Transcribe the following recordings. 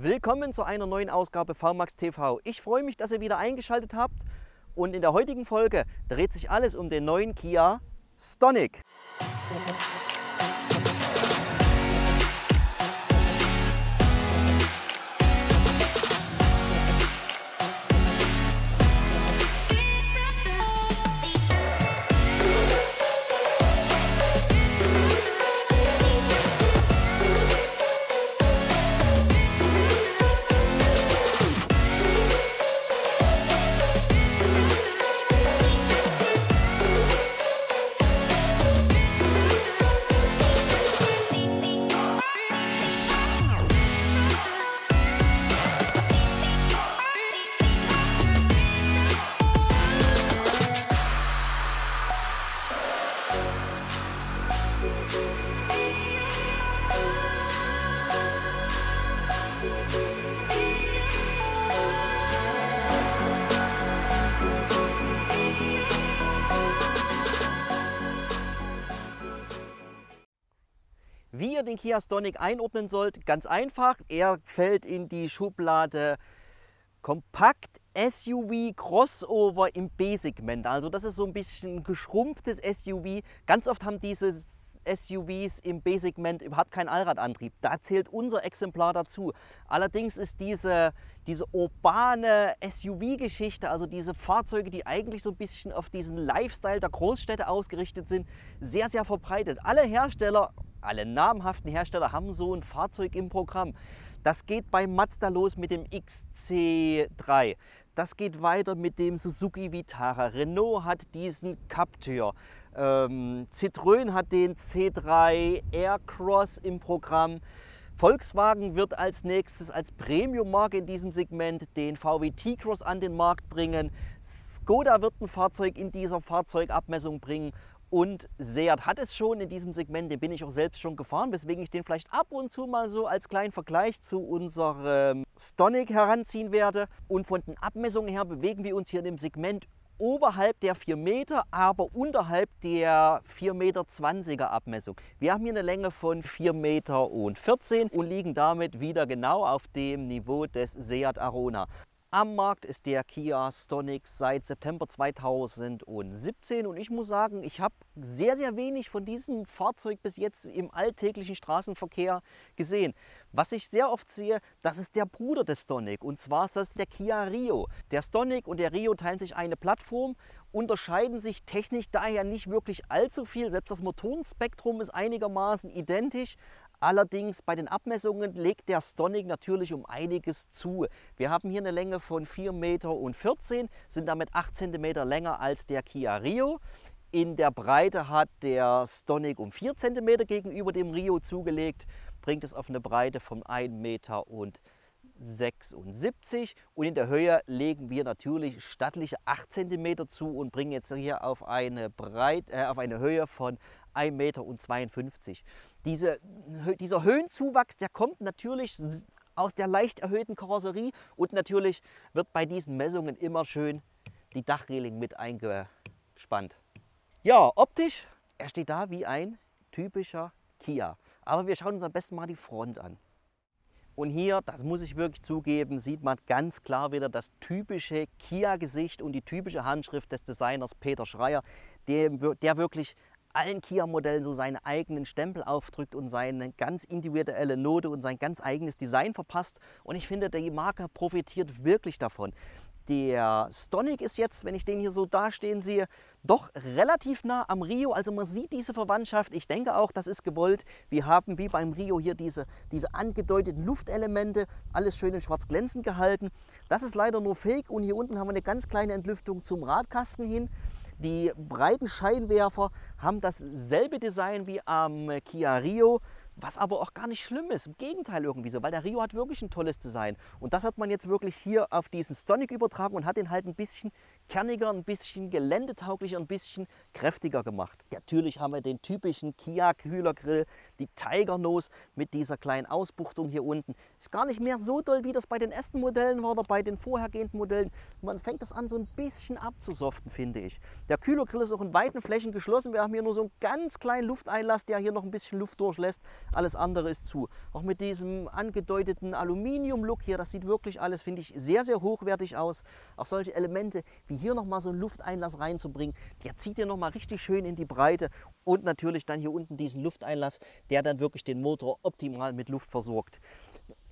Willkommen zu einer neuen Ausgabe VMAX TV. Ich freue mich, dass ihr wieder eingeschaltet habt und in der heutigen Folge dreht sich alles um den neuen Kia Stonic. Kia Stonic einordnen sollt, ganz einfach. Er fällt in die Schublade Kompakt SUV Crossover im B-Segment. Also das ist so ein bisschen geschrumpftes SUV. Ganz oft haben diese SUVs im B-Segment überhaupt keinen Allradantrieb. Da zählt unser Exemplar dazu. Allerdings ist diese, diese urbane SUV-Geschichte, also diese Fahrzeuge, die eigentlich so ein bisschen auf diesen Lifestyle der Großstädte ausgerichtet sind, sehr, sehr verbreitet. Alle Hersteller alle namhaften Hersteller haben so ein Fahrzeug im Programm. Das geht bei Mazda los mit dem XC3. Das geht weiter mit dem Suzuki Vitara. Renault hat diesen Captur. Ähm, Citroën hat den C3 Aircross im Programm. Volkswagen wird als nächstes als Premium-Marke in diesem Segment den VW T-Cross an den Markt bringen. Skoda wird ein Fahrzeug in dieser Fahrzeugabmessung bringen und Seat hat es schon in diesem Segment, den bin ich auch selbst schon gefahren, weswegen ich den vielleicht ab und zu mal so als kleinen Vergleich zu unserem Stonic heranziehen werde. Und von den Abmessungen her bewegen wir uns hier in dem Segment oberhalb der 4 Meter, aber unterhalb der 4,20 Meter er Abmessung. Wir haben hier eine Länge von 4,14 Meter und liegen damit wieder genau auf dem Niveau des Seat Arona. Am Markt ist der Kia Stonic seit September 2017 und ich muss sagen, ich habe sehr, sehr wenig von diesem Fahrzeug bis jetzt im alltäglichen Straßenverkehr gesehen. Was ich sehr oft sehe, das ist der Bruder des Stonic und zwar ist das der Kia Rio. Der Stonic und der Rio teilen sich eine Plattform, unterscheiden sich technisch daher nicht wirklich allzu viel. Selbst das Motorenspektrum ist einigermaßen identisch, Allerdings bei den Abmessungen legt der Stonic natürlich um einiges zu. Wir haben hier eine Länge von 4,14 Meter, sind damit 8 cm länger als der Kia Rio. In der Breite hat der Stonic um 4 cm gegenüber dem Rio zugelegt, bringt es auf eine Breite von 1,76 Meter. und in der Höhe legen wir natürlich stattliche 8 cm zu und bringen jetzt hier auf eine, Breite, äh, auf eine Höhe von 1,52 Meter. Diese, dieser Höhenzuwachs, der kommt natürlich aus der leicht erhöhten Karosserie und natürlich wird bei diesen Messungen immer schön die Dachreling mit eingespannt. Ja, optisch, er steht da wie ein typischer Kia. Aber wir schauen uns am besten mal die Front an. Und hier, das muss ich wirklich zugeben, sieht man ganz klar wieder das typische Kia-Gesicht und die typische Handschrift des Designers Peter Schreier, der, der wirklich allen Kia-Modellen so seinen eigenen Stempel aufdrückt und seine ganz individuelle Note und sein ganz eigenes Design verpasst. Und ich finde, die Marke profitiert wirklich davon. Der Stonic ist jetzt, wenn ich den hier so dastehen sehe, doch relativ nah am Rio. Also man sieht diese Verwandtschaft. Ich denke auch, das ist gewollt. Wir haben wie beim Rio hier diese, diese angedeuteten Luftelemente, alles schön in schwarz glänzend gehalten. Das ist leider nur Fake und hier unten haben wir eine ganz kleine Entlüftung zum Radkasten hin. Die breiten Scheinwerfer haben dasselbe Design wie am Kia Rio, was aber auch gar nicht schlimm ist. Im Gegenteil irgendwie so, weil der Rio hat wirklich ein tolles Design. Und das hat man jetzt wirklich hier auf diesen Stonic übertragen und hat ihn halt ein bisschen kerniger, ein bisschen geländetauglicher, ein bisschen kräftiger gemacht. Natürlich haben wir den typischen Kia Kühlergrill, die Tiger Nose mit dieser kleinen Ausbuchtung hier unten. Ist gar nicht mehr so doll, wie das bei den ersten Modellen war oder bei den vorhergehenden Modellen. Man fängt das an so ein bisschen abzusoften, finde ich. Der Kühlergrill ist auch in weiten Flächen geschlossen. Wir haben hier nur so einen ganz kleinen Lufteinlass, der hier noch ein bisschen Luft durchlässt. Alles andere ist zu. Auch mit diesem angedeuteten Aluminium-Look hier, das sieht wirklich alles, finde ich, sehr, sehr hochwertig aus. Auch solche Elemente wie hier nochmal so einen Lufteinlass reinzubringen, der zieht hier nochmal richtig schön in die Breite. Und natürlich dann hier unten diesen Lufteinlass, der dann wirklich den Motor optimal mit Luft versorgt.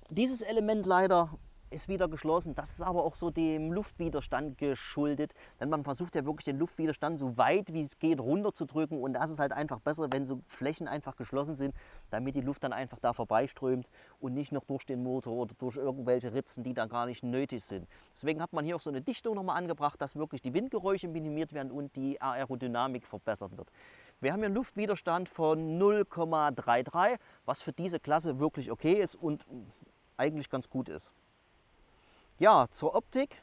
Dieses Element leider ist wieder geschlossen. Das ist aber auch so dem Luftwiderstand geschuldet, denn man versucht ja wirklich den Luftwiderstand so weit wie es geht runterzudrücken und das ist halt einfach besser, wenn so Flächen einfach geschlossen sind, damit die Luft dann einfach da vorbeiströmt und nicht noch durch den Motor oder durch irgendwelche Ritzen, die da gar nicht nötig sind. Deswegen hat man hier auch so eine Dichtung nochmal angebracht, dass wirklich die Windgeräusche minimiert werden und die Aerodynamik verbessert wird. Wir haben hier einen Luftwiderstand von 0,33, was für diese Klasse wirklich okay ist und eigentlich ganz gut ist. Ja, zur Optik.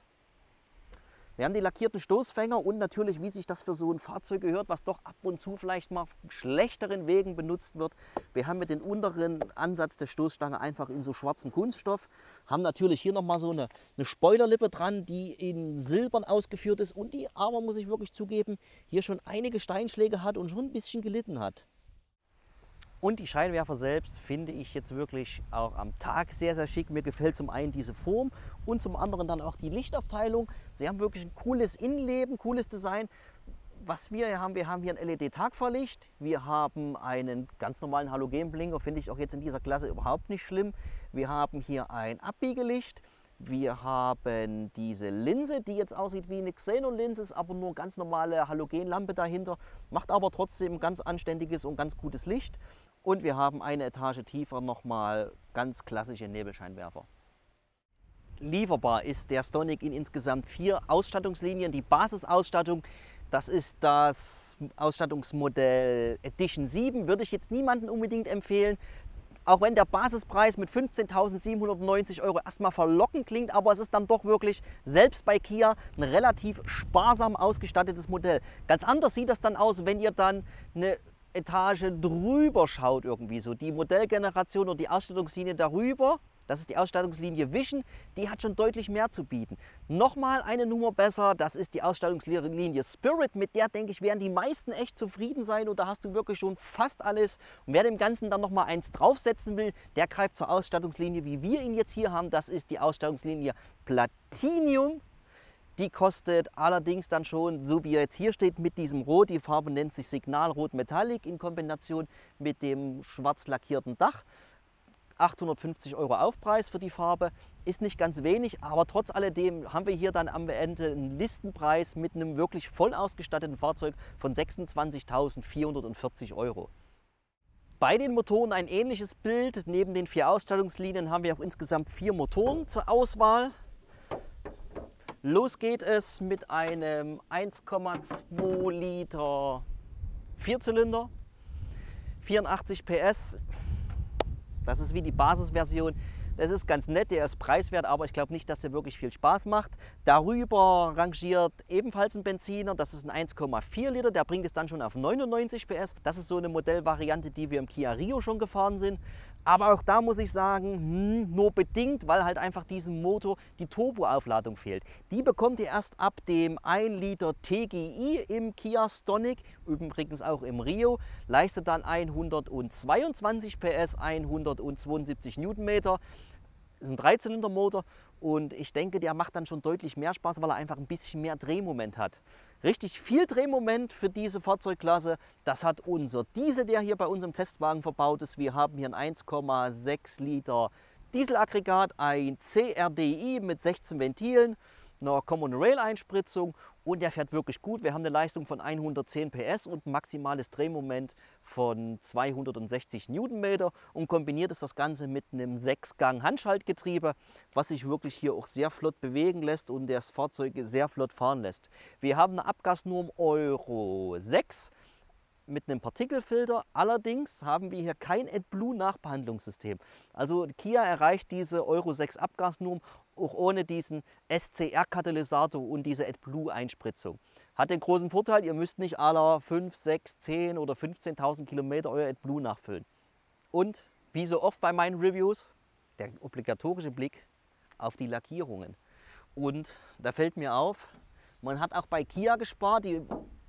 Wir haben die lackierten Stoßfänger und natürlich, wie sich das für so ein Fahrzeug gehört, was doch ab und zu vielleicht mal schlechteren Wegen benutzt wird. Wir haben mit dem unteren Ansatz der Stoßstange einfach in so schwarzem Kunststoff. Haben natürlich hier nochmal so eine, eine Spoilerlippe dran, die in Silbern ausgeführt ist und die aber, muss ich wirklich zugeben, hier schon einige Steinschläge hat und schon ein bisschen gelitten hat. Und die Scheinwerfer selbst finde ich jetzt wirklich auch am Tag sehr, sehr schick. Mir gefällt zum einen diese Form und zum anderen dann auch die Lichtaufteilung. Sie haben wirklich ein cooles Innenleben, cooles Design. Was wir hier haben, wir haben hier ein LED-Tagfahrlicht, wir haben einen ganz normalen Halogenblinker, finde ich auch jetzt in dieser Klasse überhaupt nicht schlimm. Wir haben hier ein Abbiegelicht, wir haben diese Linse, die jetzt aussieht wie eine Xenon-Linse, ist aber nur ganz normale Halogenlampe dahinter, macht aber trotzdem ganz anständiges und ganz gutes Licht. Und wir haben eine Etage tiefer nochmal ganz klassische Nebelscheinwerfer. Lieferbar ist der Stonic in insgesamt vier Ausstattungslinien. Die Basisausstattung, das ist das Ausstattungsmodell Edition 7, würde ich jetzt niemandem unbedingt empfehlen. Auch wenn der Basispreis mit 15.790 Euro erstmal verlockend klingt, aber es ist dann doch wirklich, selbst bei Kia, ein relativ sparsam ausgestattetes Modell. Ganz anders sieht das dann aus, wenn ihr dann eine Etage drüber schaut irgendwie so. Die Modellgeneration oder die Ausstattungslinie darüber, das ist die Ausstattungslinie Vision, die hat schon deutlich mehr zu bieten. Nochmal eine Nummer besser, das ist die Ausstattungslinie Spirit. Mit der, denke ich, werden die meisten echt zufrieden sein und da hast du wirklich schon fast alles. Und wer dem Ganzen dann nochmal eins draufsetzen will, der greift zur Ausstattungslinie, wie wir ihn jetzt hier haben. Das ist die Ausstattungslinie Platinum. Die kostet allerdings dann schon, so wie er jetzt hier steht, mit diesem Rot, die Farbe nennt sich Signalrot Metallic in Kombination mit dem schwarz lackierten Dach. 850 Euro Aufpreis für die Farbe ist nicht ganz wenig, aber trotz alledem haben wir hier dann am Ende einen Listenpreis mit einem wirklich voll ausgestatteten Fahrzeug von 26.440 Euro. Bei den Motoren ein ähnliches Bild. Neben den vier Ausstattungslinien haben wir auch insgesamt vier Motoren zur Auswahl. Los geht es mit einem 1,2 Liter Vierzylinder, 84 PS. Das ist wie die Basisversion. Das ist ganz nett, der ist preiswert, aber ich glaube nicht, dass der wirklich viel Spaß macht. Darüber rangiert ebenfalls ein Benziner, das ist ein 1,4 Liter, der bringt es dann schon auf 99 PS. Das ist so eine Modellvariante, die wir im Kia Rio schon gefahren sind. Aber auch da muss ich sagen, hm, nur bedingt, weil halt einfach diesem Motor die Turboaufladung fehlt. Die bekommt ihr erst ab dem 1 Liter TGI im Kia Stonic, übrigens auch im Rio, leistet dann 122 PS, 172 Newtonmeter ist ein Dreizylindermotor und ich denke, der macht dann schon deutlich mehr Spaß, weil er einfach ein bisschen mehr Drehmoment hat. Richtig viel Drehmoment für diese Fahrzeugklasse, das hat unser Diesel, der hier bei uns im Testwagen verbaut ist. Wir haben hier ein 1,6 Liter Dieselaggregat, ein CRDI mit 16 Ventilen, einer Common Rail Einspritzung und der fährt wirklich gut. Wir haben eine Leistung von 110 PS und maximales Drehmoment von 260 Newtonmeter und kombiniert ist das Ganze mit einem 6-Gang Handschaltgetriebe, was sich wirklich hier auch sehr flott bewegen lässt und das Fahrzeug sehr flott fahren lässt. Wir haben eine Abgasnorm Euro 6 mit einem Partikelfilter. Allerdings haben wir hier kein AdBlue-Nachbehandlungssystem. Also Kia erreicht diese Euro 6 Abgasnorm auch ohne diesen SCR-Katalysator und diese AdBlue-Einspritzung. Hat den großen Vorteil, ihr müsst nicht aller 5, 6, 10 oder 15.000 Kilometer euer AdBlue nachfüllen. Und wie so oft bei meinen Reviews, der obligatorische Blick auf die Lackierungen. Und da fällt mir auf, man hat auch bei Kia gespart, die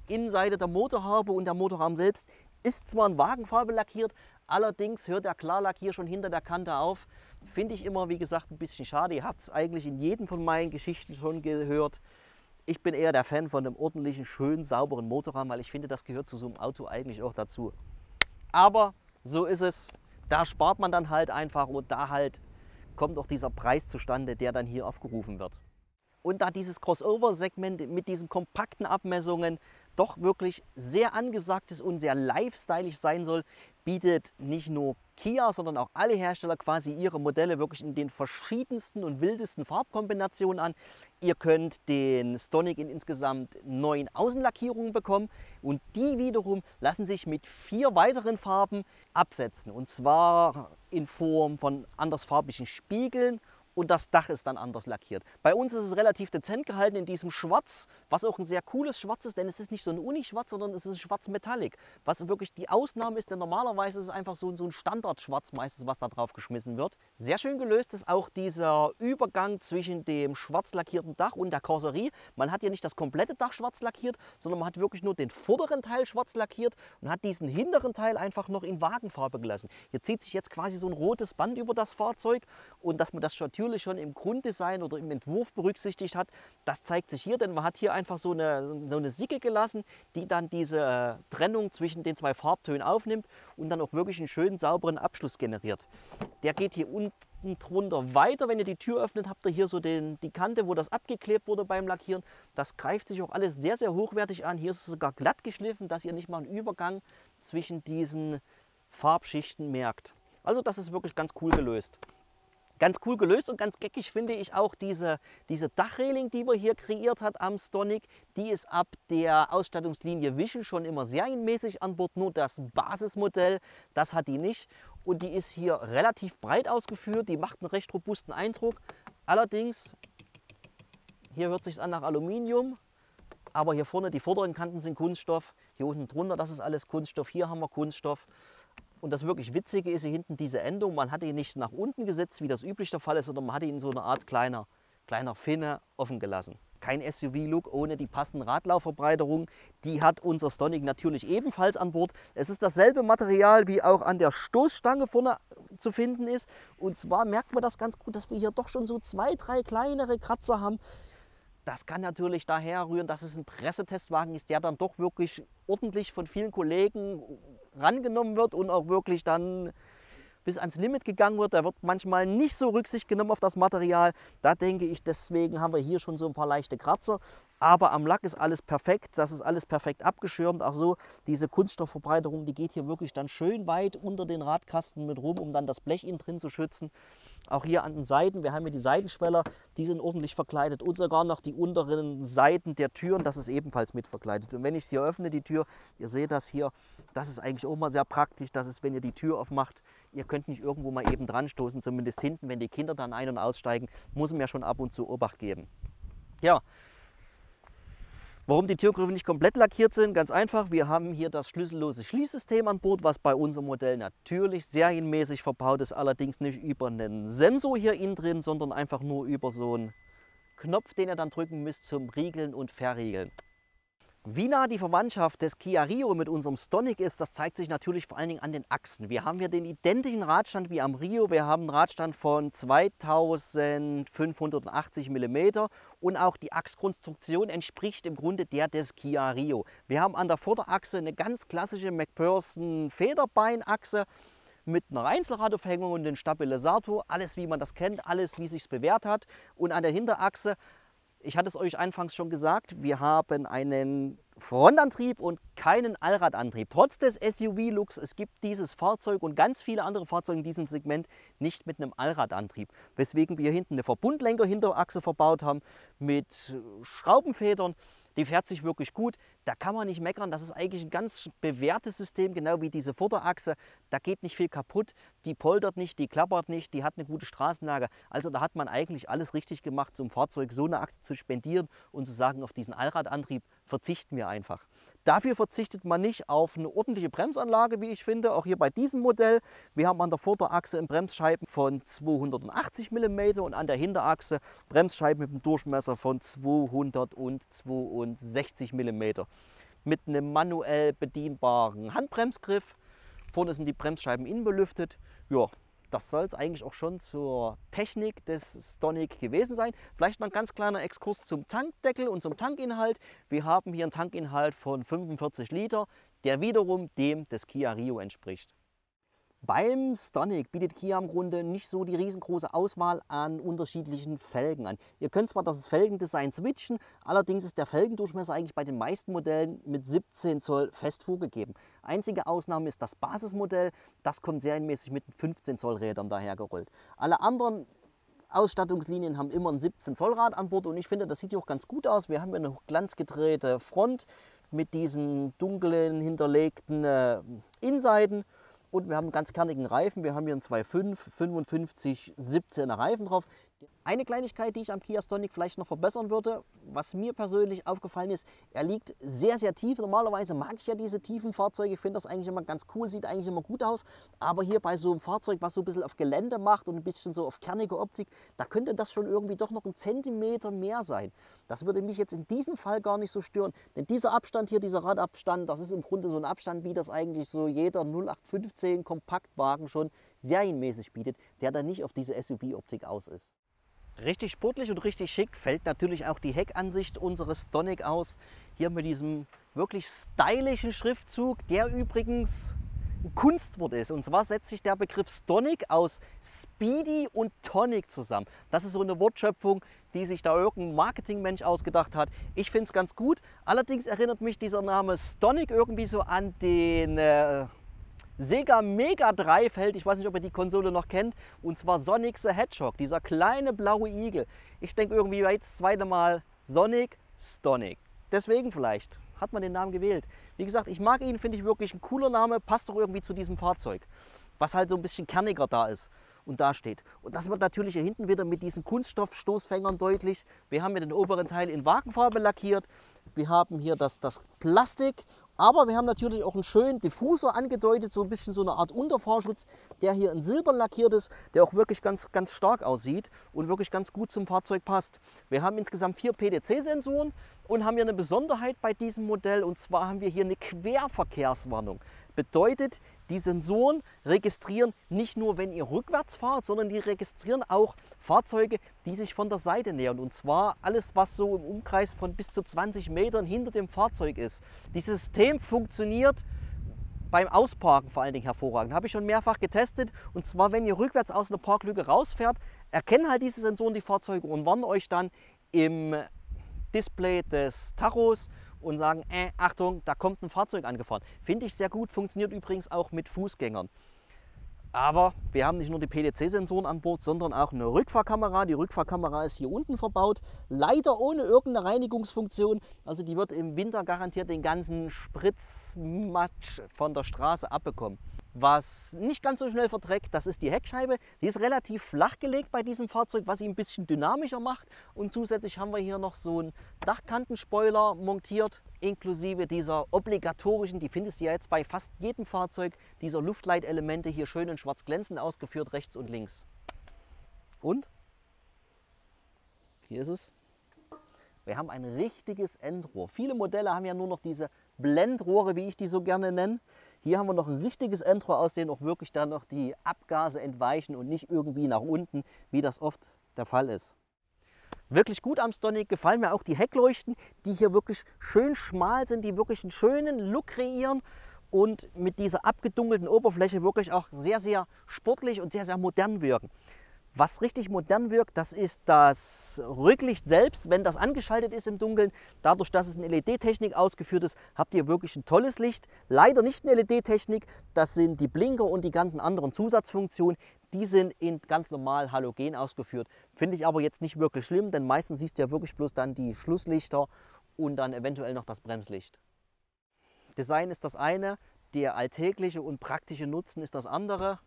Innenseite der Motorhaube und der Motorraum selbst ist zwar in Wagenfarbe lackiert, allerdings hört der Klarlack hier schon hinter der Kante auf. Finde ich immer, wie gesagt, ein bisschen schade. Ihr habt es eigentlich in jedem von meinen Geschichten schon gehört. Ich bin eher der Fan von einem ordentlichen, schönen, sauberen Motorraum, weil ich finde, das gehört zu so einem Auto eigentlich auch dazu. Aber so ist es. Da spart man dann halt einfach und da halt kommt auch dieser Preis zustande, der dann hier aufgerufen wird. Und da dieses Crossover-Segment mit diesen kompakten Abmessungen doch wirklich sehr angesagt ist und sehr lifestyleig sein soll, bietet nicht nur Kia, sondern auch alle Hersteller quasi ihre Modelle wirklich in den verschiedensten und wildesten Farbkombinationen an. Ihr könnt den Stonic in insgesamt neun Außenlackierungen bekommen und die wiederum lassen sich mit vier weiteren Farben absetzen. Und zwar in Form von andersfarbigen Spiegeln und das Dach ist dann anders lackiert. Bei uns ist es relativ dezent gehalten in diesem Schwarz, was auch ein sehr cooles Schwarz ist, denn es ist nicht so ein Unischwarz, sondern es ist schwarz Metallic, was wirklich die Ausnahme ist, denn normalerweise ist es einfach so, so ein Standardschwarz meistens, was da drauf geschmissen wird. Sehr schön gelöst ist auch dieser Übergang zwischen dem schwarz lackierten Dach und der Karosserie. Man hat hier nicht das komplette Dach schwarz lackiert, sondern man hat wirklich nur den vorderen Teil schwarz lackiert und hat diesen hinteren Teil einfach noch in Wagenfarbe gelassen. Hier zieht sich jetzt quasi so ein rotes Band über das Fahrzeug und dass man das natürlich natürlich schon im Grunddesign oder im Entwurf berücksichtigt hat. Das zeigt sich hier, denn man hat hier einfach so eine, so eine Sicke gelassen, die dann diese äh, Trennung zwischen den zwei Farbtönen aufnimmt und dann auch wirklich einen schönen sauberen Abschluss generiert. Der geht hier unten drunter weiter. Wenn ihr die Tür öffnet, habt ihr hier so den, die Kante, wo das abgeklebt wurde beim Lackieren. Das greift sich auch alles sehr, sehr hochwertig an. Hier ist es sogar glatt geschliffen, dass ihr nicht mal einen Übergang zwischen diesen Farbschichten merkt. Also das ist wirklich ganz cool gelöst. Ganz cool gelöst und ganz geckig finde ich auch diese, diese Dachreling, die man hier kreiert hat am Stonic. Die ist ab der Ausstattungslinie Vision schon immer serienmäßig an Bord. Nur das Basismodell, das hat die nicht. Und die ist hier relativ breit ausgeführt. Die macht einen recht robusten Eindruck. Allerdings, hier hört sich an nach Aluminium. Aber hier vorne, die vorderen Kanten sind Kunststoff. Hier unten drunter, das ist alles Kunststoff. Hier haben wir Kunststoff. Und das wirklich Witzige ist hier hinten diese Endung. Man hat ihn nicht nach unten gesetzt, wie das üblich der Fall ist, sondern man hat ihn so eine Art kleiner, kleiner Finne offen gelassen. Kein SUV-Look ohne die passenden Radlaufverbreiterungen. Die hat unser Stonic natürlich ebenfalls an Bord. Es ist dasselbe Material, wie auch an der Stoßstange vorne zu finden ist. Und zwar merkt man das ganz gut, dass wir hier doch schon so zwei, drei kleinere Kratzer haben. Das kann natürlich daher rühren, dass es ein Pressetestwagen ist, der dann doch wirklich ordentlich von vielen Kollegen rangenommen wird und auch wirklich dann bis ans Limit gegangen wird. Da wird manchmal nicht so Rücksicht genommen auf das Material. Da denke ich, deswegen haben wir hier schon so ein paar leichte Kratzer. Aber am Lack ist alles perfekt, das ist alles perfekt abgeschirmt. Auch so, diese Kunststoffverbreiterung, die geht hier wirklich dann schön weit unter den Radkasten mit rum, um dann das Blech innen drin zu schützen. Auch hier an den Seiten, wir haben hier die Seitenschweller, die sind ordentlich verkleidet und sogar noch die unteren Seiten der Türen, das ist ebenfalls mit verkleidet. Und wenn ich sie öffne, die Tür, ihr seht das hier, das ist eigentlich auch mal sehr praktisch, dass es, wenn ihr die Tür aufmacht, ihr könnt nicht irgendwo mal eben dran stoßen, zumindest hinten, wenn die Kinder dann ein- und aussteigen, muss man ja schon ab und zu Obacht geben. Ja, Warum die Türgriffe nicht komplett lackiert sind? Ganz einfach, wir haben hier das schlüssellose Schließsystem an Bord, was bei unserem Modell natürlich serienmäßig verbaut ist, allerdings nicht über einen Sensor hier innen drin, sondern einfach nur über so einen Knopf, den ihr dann drücken müsst zum Riegeln und Verriegeln. Wie nah die Verwandtschaft des Kia Rio mit unserem Stonic ist, das zeigt sich natürlich vor allen Dingen an den Achsen. Wir haben hier den identischen Radstand wie am Rio. Wir haben einen Radstand von 2580 mm und auch die Achskonstruktion entspricht im Grunde der des Kia Rio. Wir haben an der Vorderachse eine ganz klassische McPherson Federbeinachse mit einer Einzelradaufhängung und einem Stabilisator. Alles wie man das kennt, alles wie sich bewährt hat. Und an der Hinterachse ich hatte es euch anfangs schon gesagt, wir haben einen Frontantrieb und keinen Allradantrieb. Trotz des SUV-Looks, es gibt dieses Fahrzeug und ganz viele andere Fahrzeuge in diesem Segment nicht mit einem Allradantrieb. Weswegen wir hinten eine Verbundlenker-Hinterachse verbaut haben mit Schraubenfedern, Die fährt sich wirklich gut. Da kann man nicht meckern. Das ist eigentlich ein ganz bewährtes System, genau wie diese Vorderachse. Da geht nicht viel kaputt. Die poltert nicht, die klappert nicht, die hat eine gute Straßenlage. Also da hat man eigentlich alles richtig gemacht, zum Fahrzeug so eine Achse zu spendieren und zu sagen, auf diesen Allradantrieb verzichten wir einfach. Dafür verzichtet man nicht auf eine ordentliche Bremsanlage, wie ich finde, auch hier bei diesem Modell. Wir haben an der Vorderachse ein Bremsscheiben von 280 mm und an der Hinterachse Bremsscheiben mit einem Durchmesser von 262 mm. Mit einem manuell bedienbaren Handbremsgriff. Vorne sind die Bremsscheiben innenbelüftet. Ja, das soll es eigentlich auch schon zur Technik des Stonic gewesen sein. Vielleicht noch ein ganz kleiner Exkurs zum Tankdeckel und zum Tankinhalt. Wir haben hier einen Tankinhalt von 45 Liter, der wiederum dem des Kia Rio entspricht. Beim Stonic bietet Kia im Grunde nicht so die riesengroße Auswahl an unterschiedlichen Felgen an. Ihr könnt zwar das Felgendesign switchen, allerdings ist der Felgendurchmesser eigentlich bei den meisten Modellen mit 17 Zoll fest vorgegeben. Einzige Ausnahme ist das Basismodell, das kommt serienmäßig mit 15 Zoll Rädern dahergerollt. Alle anderen Ausstattungslinien haben immer ein 17 Zoll Rad an Bord und ich finde, das sieht hier auch ganz gut aus. Wir haben hier eine glanzgedrehte Front mit diesen dunklen hinterlegten äh, Innenseiten und wir haben einen ganz kernigen Reifen. Wir haben hier einen 2.5, 55, 17er Reifen drauf. Eine Kleinigkeit, die ich am Kia Stonic vielleicht noch verbessern würde, was mir persönlich aufgefallen ist, er liegt sehr, sehr tief. Normalerweise mag ich ja diese tiefen Fahrzeuge, finde das eigentlich immer ganz cool, sieht eigentlich immer gut aus. Aber hier bei so einem Fahrzeug, was so ein bisschen auf Gelände macht und ein bisschen so auf kernige Optik, da könnte das schon irgendwie doch noch ein Zentimeter mehr sein. Das würde mich jetzt in diesem Fall gar nicht so stören, denn dieser Abstand hier, dieser Radabstand, das ist im Grunde so ein Abstand, wie das eigentlich so jeder 0815 Kompaktwagen schon serienmäßig bietet, der dann nicht auf diese SUV-Optik aus ist. Richtig sportlich und richtig schick fällt natürlich auch die Heckansicht unseres Stonic aus. Hier mit diesem wirklich stylischen Schriftzug, der übrigens ein Kunstwort ist. Und zwar setzt sich der Begriff Stonic aus Speedy und Tonic zusammen. Das ist so eine Wortschöpfung, die sich da irgendein Marketingmensch ausgedacht hat. Ich finde es ganz gut. Allerdings erinnert mich dieser Name Stonic irgendwie so an den... Äh, Sega Mega Drive hält, ich weiß nicht, ob ihr die Konsole noch kennt, und zwar Sonic the Hedgehog, dieser kleine blaue Igel. Ich denke irgendwie jetzt das zweite Mal Sonic Stonic. Deswegen vielleicht hat man den Namen gewählt. Wie gesagt, ich mag ihn, finde ich wirklich ein cooler Name, passt doch irgendwie zu diesem Fahrzeug, was halt so ein bisschen kerniger da ist und da steht. Und das wird natürlich hier hinten wieder mit diesen Kunststoffstoßfängern deutlich. Wir haben hier den oberen Teil in Wagenfarbe lackiert. Wir haben hier das, das Plastik aber wir haben natürlich auch einen schönen Diffusor angedeutet, so ein bisschen so eine Art Unterfahrschutz, der hier in Silber lackiert ist, der auch wirklich ganz, ganz stark aussieht und wirklich ganz gut zum Fahrzeug passt. Wir haben insgesamt vier PDC-Sensoren und haben hier eine Besonderheit bei diesem Modell und zwar haben wir hier eine Querverkehrswarnung. Bedeutet, die Sensoren registrieren nicht nur, wenn ihr rückwärts fahrt, sondern die registrieren auch Fahrzeuge, die sich von der Seite nähern. Und zwar alles, was so im Umkreis von bis zu 20 Metern hinter dem Fahrzeug ist. Dieses System funktioniert beim Ausparken vor allen Dingen hervorragend. Habe ich schon mehrfach getestet. Und zwar, wenn ihr rückwärts aus einer Parklücke rausfährt, erkennen halt diese Sensoren die Fahrzeuge und warnen euch dann im Display des Tachos und sagen, äh, Achtung, da kommt ein Fahrzeug angefahren. Finde ich sehr gut, funktioniert übrigens auch mit Fußgängern. Aber wir haben nicht nur die PDC-Sensoren an Bord, sondern auch eine Rückfahrkamera. Die Rückfahrkamera ist hier unten verbaut, leider ohne irgendeine Reinigungsfunktion. Also die wird im Winter garantiert den ganzen Spritzmatsch von der Straße abbekommen. Was nicht ganz so schnell verträgt, das ist die Heckscheibe. Die ist relativ flach gelegt bei diesem Fahrzeug, was sie ein bisschen dynamischer macht. Und zusätzlich haben wir hier noch so einen Dachkantenspoiler montiert, inklusive dieser obligatorischen, die findest du ja jetzt bei fast jedem Fahrzeug, dieser Luftleitelemente hier schön in schwarz glänzend ausgeführt, rechts und links. Und hier ist es. Wir haben ein richtiges Endrohr. Viele Modelle haben ja nur noch diese Blendrohre, wie ich die so gerne nenne. Hier haben wir noch ein richtiges Endrohr, aus dem auch wirklich dann noch die Abgase entweichen und nicht irgendwie nach unten, wie das oft der Fall ist. Wirklich gut am Stonic gefallen mir auch die Heckleuchten, die hier wirklich schön schmal sind, die wirklich einen schönen Look kreieren und mit dieser abgedunkelten Oberfläche wirklich auch sehr, sehr sportlich und sehr, sehr modern wirken. Was richtig modern wirkt, das ist das Rücklicht selbst, wenn das angeschaltet ist im Dunkeln. Dadurch, dass es in LED-Technik ausgeführt ist, habt ihr wirklich ein tolles Licht. Leider nicht in LED-Technik, das sind die Blinker und die ganzen anderen Zusatzfunktionen. Die sind in ganz normal Halogen ausgeführt. Finde ich aber jetzt nicht wirklich schlimm, denn meistens siehst du ja wirklich bloß dann die Schlusslichter und dann eventuell noch das Bremslicht. Design ist das eine, der alltägliche und praktische Nutzen ist das andere.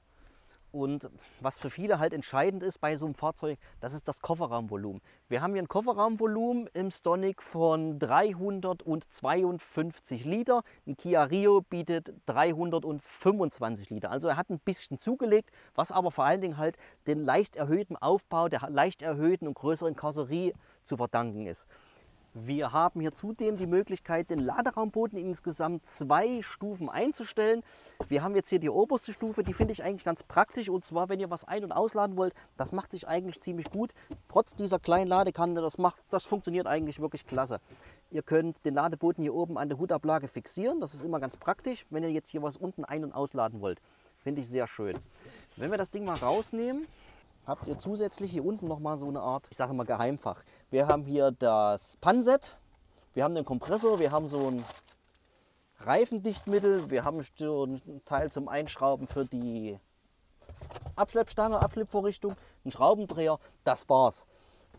Und was für viele halt entscheidend ist bei so einem Fahrzeug, das ist das Kofferraumvolumen. Wir haben hier ein Kofferraumvolumen im Stonic von 352 Liter. Ein Kia Rio bietet 325 Liter. Also er hat ein bisschen zugelegt, was aber vor allen Dingen halt den leicht erhöhten Aufbau, der leicht erhöhten und größeren Karosserie zu verdanken ist. Wir haben hier zudem die Möglichkeit, den Laderaumboden insgesamt zwei Stufen einzustellen. Wir haben jetzt hier die oberste Stufe, die finde ich eigentlich ganz praktisch. Und zwar, wenn ihr was ein- und ausladen wollt, das macht sich eigentlich ziemlich gut. Trotz dieser kleinen Ladekante, das, macht, das funktioniert eigentlich wirklich klasse. Ihr könnt den Ladeboden hier oben an der Hutablage fixieren. Das ist immer ganz praktisch, wenn ihr jetzt hier was unten ein- und ausladen wollt. Finde ich sehr schön. Wenn wir das Ding mal rausnehmen, habt ihr zusätzlich hier unten noch mal so eine Art, ich sage mal Geheimfach. Wir haben hier das Panset, wir haben den Kompressor, wir haben so ein Reifendichtmittel, wir haben ein Teil zum Einschrauben für die Abschleppstange, Abschleppvorrichtung, einen Schraubendreher, das war's.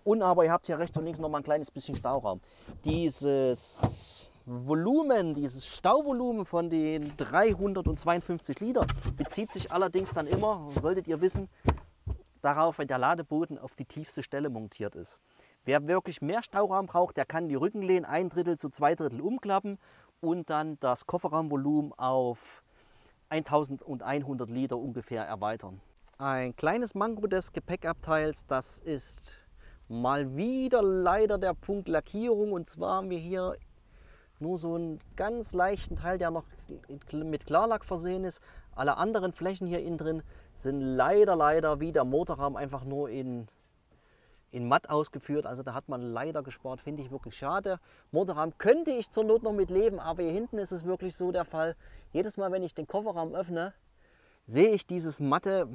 Und aber ihr habt hier rechts und links noch mal ein kleines bisschen Stauraum. Dieses Volumen, dieses Stauvolumen von den 352 Liter bezieht sich allerdings dann immer, solltet ihr wissen, darauf, wenn der Ladeboden auf die tiefste Stelle montiert ist. Wer wirklich mehr Stauraum braucht, der kann die Rückenlehnen ein Drittel zu zwei Drittel umklappen und dann das Kofferraumvolumen auf 1100 Liter ungefähr erweitern. Ein kleines Manko des Gepäckabteils, das ist mal wieder leider der Punkt Lackierung. Und zwar haben wir hier nur so einen ganz leichten Teil, der noch mit Klarlack versehen ist. Alle anderen Flächen hier innen drin sind leider, leider wie der Motorraum einfach nur in, in matt ausgeführt. Also da hat man leider gespart, finde ich wirklich schade. Motorraum könnte ich zur Not noch mit leben, aber hier hinten ist es wirklich so der Fall. Jedes Mal, wenn ich den Kofferraum öffne, sehe ich dieses matte.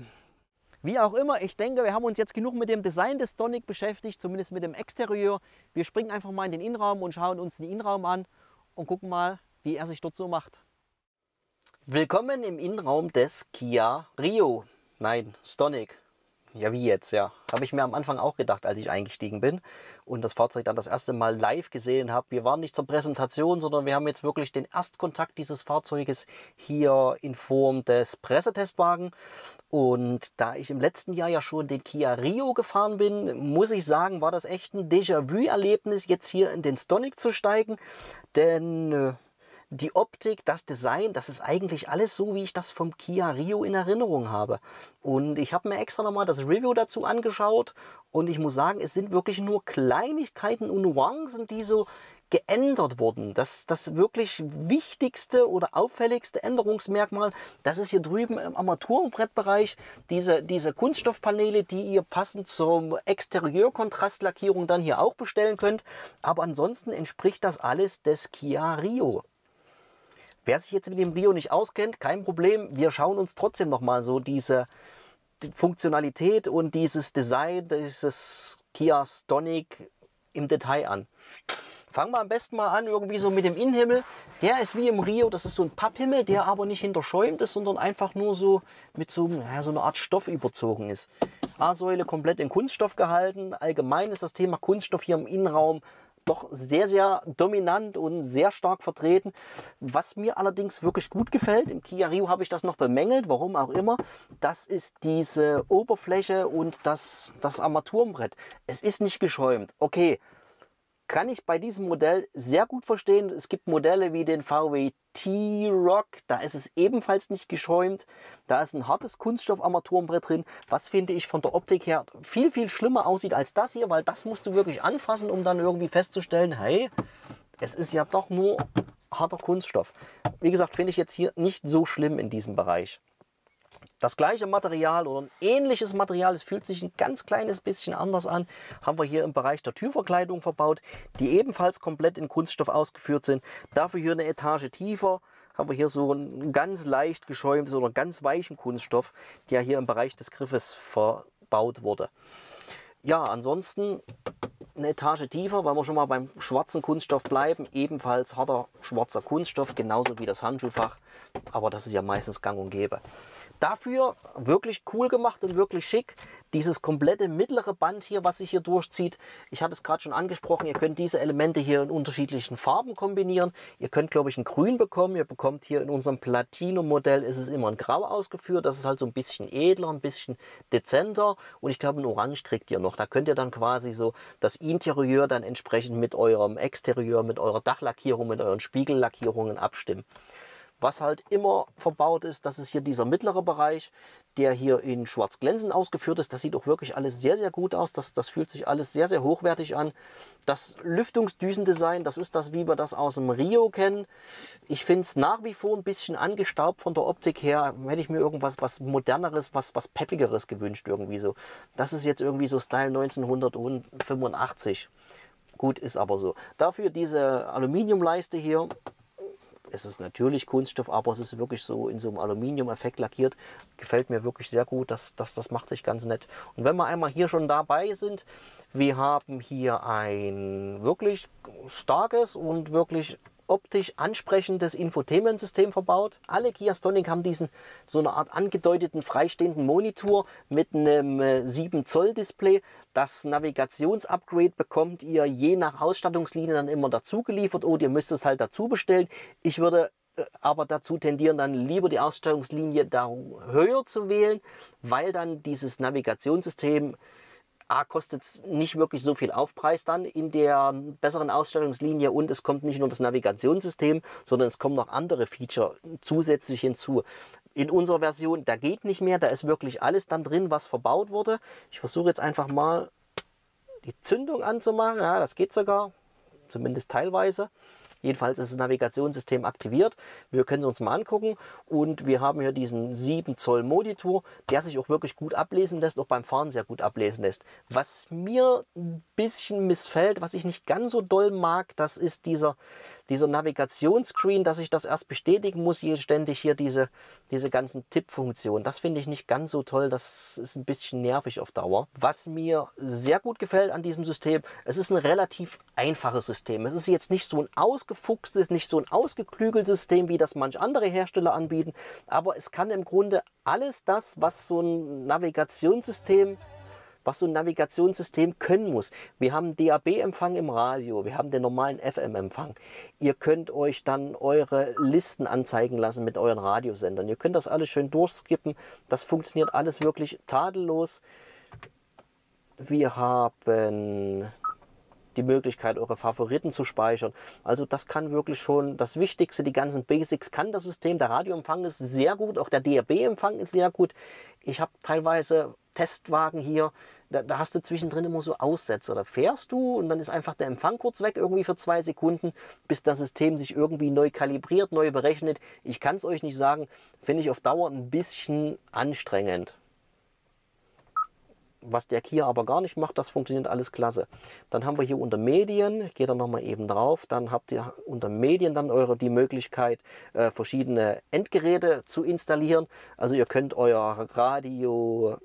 Wie auch immer, ich denke, wir haben uns jetzt genug mit dem Design des Stonic beschäftigt, zumindest mit dem Exterieur. Wir springen einfach mal in den Innenraum und schauen uns den Innenraum an und gucken mal, wie er sich dort so macht. Willkommen im Innenraum des Kia Rio. Nein, Stonic. Ja, wie jetzt, ja. Habe ich mir am Anfang auch gedacht, als ich eingestiegen bin und das Fahrzeug dann das erste Mal live gesehen habe. Wir waren nicht zur Präsentation, sondern wir haben jetzt wirklich den Erstkontakt dieses Fahrzeuges hier in Form des Pressetestwagen. Und da ich im letzten Jahr ja schon den Kia Rio gefahren bin, muss ich sagen, war das echt ein Déjà-vu-Erlebnis, jetzt hier in den Stonic zu steigen. Denn äh, die Optik, das Design, das ist eigentlich alles so, wie ich das vom Kia Rio in Erinnerung habe. Und ich habe mir extra nochmal das Review dazu angeschaut und ich muss sagen, es sind wirklich nur Kleinigkeiten und Nuancen, die so geändert wurden. Das, das wirklich wichtigste oder auffälligste Änderungsmerkmal, das ist hier drüben im Armaturenbrettbereich diese, diese Kunststoffpaneele, die ihr passend zur Exterieurkontrastlackierung dann hier auch bestellen könnt. Aber ansonsten entspricht das alles des Kia Rio. Wer sich jetzt mit dem Rio nicht auskennt, kein Problem. Wir schauen uns trotzdem nochmal so diese Funktionalität und dieses Design dieses Kia Stonic im Detail an. Fangen wir am besten mal an, irgendwie so mit dem Innenhimmel. Der ist wie im Rio, das ist so ein Papphimmel, der aber nicht hinterschäumt ist, sondern einfach nur so mit so, ja, so einer Art Stoff überzogen ist. A-Säule komplett in Kunststoff gehalten. Allgemein ist das Thema Kunststoff hier im Innenraum doch sehr, sehr dominant und sehr stark vertreten. Was mir allerdings wirklich gut gefällt, im Kia Rio habe ich das noch bemängelt, warum auch immer, das ist diese Oberfläche und das, das Armaturenbrett. Es ist nicht geschäumt. Okay, kann ich bei diesem Modell sehr gut verstehen. Es gibt Modelle wie den VW T-Rock, da ist es ebenfalls nicht geschäumt. Da ist ein hartes Kunststoffarmaturenbrett drin, was finde ich von der Optik her viel, viel schlimmer aussieht als das hier, weil das musst du wirklich anfassen, um dann irgendwie festzustellen, hey, es ist ja doch nur harter Kunststoff. Wie gesagt, finde ich jetzt hier nicht so schlimm in diesem Bereich das gleiche Material oder ein ähnliches Material, es fühlt sich ein ganz kleines bisschen anders an, haben wir hier im Bereich der Türverkleidung verbaut, die ebenfalls komplett in Kunststoff ausgeführt sind. Dafür hier eine Etage tiefer haben wir hier so einen ganz leicht geschäumtes oder ganz weichen Kunststoff, der hier im Bereich des Griffes verbaut wurde. Ja, ansonsten eine Etage tiefer, weil wir schon mal beim schwarzen Kunststoff bleiben. Ebenfalls harter schwarzer Kunststoff, genauso wie das Handschuhfach. Aber das ist ja meistens gang und gäbe. Dafür wirklich cool gemacht und wirklich schick. Dieses komplette mittlere Band hier, was sich hier durchzieht. Ich hatte es gerade schon angesprochen, ihr könnt diese Elemente hier in unterschiedlichen Farben kombinieren. Ihr könnt, glaube ich, ein Grün bekommen. Ihr bekommt hier in unserem Platino-Modell ist es immer in Grau ausgeführt. Das ist halt so ein bisschen edler, ein bisschen dezenter. Und ich glaube, ein Orange kriegt ihr noch. Da könnt ihr dann quasi so das Interieur dann entsprechend mit eurem Exterieur, mit eurer Dachlackierung, mit euren Spiegellackierungen abstimmen. Was halt immer verbaut ist, das ist hier dieser mittlere Bereich, der hier in schwarz glänzend ausgeführt ist. Das sieht auch wirklich alles sehr, sehr gut aus. Das, das fühlt sich alles sehr, sehr hochwertig an. Das Lüftungsdüsendesign, das ist das, wie wir das aus dem Rio kennen. Ich finde es nach wie vor ein bisschen angestaubt von der Optik her. Hätte ich mir irgendwas was moderneres, was, was peppigeres gewünscht irgendwie so. Das ist jetzt irgendwie so Style 1985. Gut, ist aber so. Dafür diese Aluminiumleiste hier, es ist natürlich Kunststoff, aber es ist wirklich so in so einem Aluminium-Effekt lackiert. Gefällt mir wirklich sehr gut. Das, das, das macht sich ganz nett. Und wenn wir einmal hier schon dabei sind, wir haben hier ein wirklich starkes und wirklich optisch ansprechendes Infotainment-System verbaut. Alle Kia Stonic haben diesen so eine Art angedeuteten freistehenden Monitor mit einem 7 äh, Zoll Display. Das Navigationsupgrade bekommt ihr je nach Ausstattungslinie dann immer dazu geliefert oder ihr müsst es halt dazu bestellen. Ich würde äh, aber dazu tendieren, dann lieber die Ausstattungslinie da höher zu wählen, weil dann dieses Navigationssystem A, kostet es nicht wirklich so viel Aufpreis dann in der besseren Ausstellungslinie und es kommt nicht nur das Navigationssystem, sondern es kommen noch andere Feature zusätzlich hinzu. In unserer Version, da geht nicht mehr, da ist wirklich alles dann drin, was verbaut wurde. Ich versuche jetzt einfach mal die Zündung anzumachen. Ja, das geht sogar, zumindest teilweise. Jedenfalls ist das Navigationssystem aktiviert. Wir können es uns mal angucken und wir haben hier diesen 7 Zoll Monitor, der sich auch wirklich gut ablesen lässt, auch beim Fahren sehr gut ablesen lässt. Was mir ein bisschen missfällt, was ich nicht ganz so doll mag, das ist dieser, dieser Navigationsscreen, dass ich das erst bestätigen muss, hier ständig hier diese, diese ganzen Tippfunktionen. Das finde ich nicht ganz so toll, das ist ein bisschen nervig auf Dauer. Was mir sehr gut gefällt an diesem System, es ist ein relativ einfaches System. Es ist jetzt nicht so ein ausgefuchstes, nicht so ein ausgeklügeltes System, wie das manch andere Hersteller anbieten. Aber es kann im Grunde alles das, was so ein Navigationssystem was so ein Navigationssystem können muss. Wir haben DAB-Empfang im Radio, wir haben den normalen FM-Empfang. Ihr könnt euch dann eure Listen anzeigen lassen mit euren Radiosendern. Ihr könnt das alles schön durchskippen. Das funktioniert alles wirklich tadellos. Wir haben die Möglichkeit, eure Favoriten zu speichern. Also das kann wirklich schon das Wichtigste, die ganzen Basics kann das System. Der Radioempfang ist sehr gut, auch der DAB-Empfang ist sehr gut. Ich habe teilweise Testwagen hier, da, da, hast du zwischendrin immer so Aussetzer. Da fährst du und dann ist einfach der Empfang kurz weg, irgendwie für zwei Sekunden, bis das System sich irgendwie neu kalibriert, neu berechnet. Ich kann es euch nicht sagen, finde ich auf Dauer ein bisschen anstrengend was der Kia aber gar nicht macht, das funktioniert alles klasse. Dann haben wir hier unter Medien, ich gehe da nochmal eben drauf, dann habt ihr unter Medien dann eure die Möglichkeit, äh, verschiedene Endgeräte zu installieren. Also ihr könnt euer Radio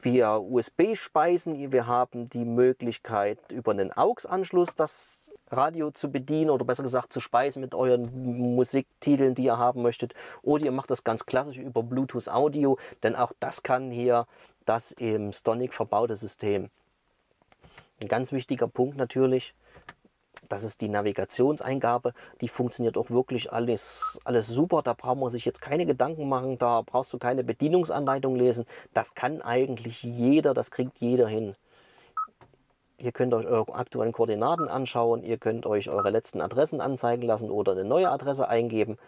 via USB speisen. Wir haben die Möglichkeit über einen AUX-Anschluss das Radio zu bedienen oder besser gesagt zu speisen mit euren Musiktiteln, die ihr haben möchtet. Oder ihr macht das ganz klassisch über Bluetooth Audio, denn auch das kann hier das im Stonic verbaute System. Ein ganz wichtiger Punkt natürlich, das ist die Navigationseingabe. Die funktioniert auch wirklich alles, alles super. Da braucht man sich jetzt keine Gedanken machen. Da brauchst du keine Bedienungsanleitung lesen. Das kann eigentlich jeder, das kriegt jeder hin. Ihr könnt euch eure aktuellen Koordinaten anschauen. Ihr könnt euch eure letzten Adressen anzeigen lassen oder eine neue Adresse eingeben.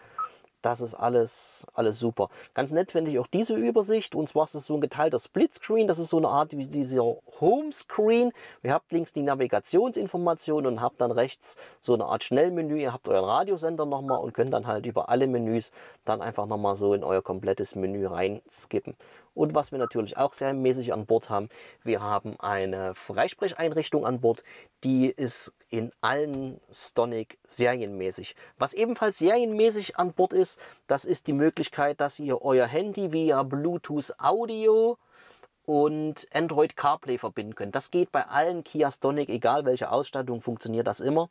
Das ist alles, alles super. Ganz nett finde ich auch diese Übersicht. Und zwar ist es so ein geteilter Splitscreen. Das ist so eine Art wie dieser Homescreen. Ihr habt links die Navigationsinformationen und habt dann rechts so eine Art Schnellmenü. Ihr habt euren Radiosender nochmal und könnt dann halt über alle Menüs dann einfach nochmal so in euer komplettes Menü reinskippen. Und was wir natürlich auch sehr mäßig an Bord haben, wir haben eine Freisprecheinrichtung an Bord, die ist in allen Stonic serienmäßig. Was ebenfalls serienmäßig an Bord ist, das ist die Möglichkeit, dass ihr euer Handy via Bluetooth Audio und Android CarPlay verbinden können. Das geht bei allen Kia Stonic, egal welche Ausstattung, funktioniert das immer.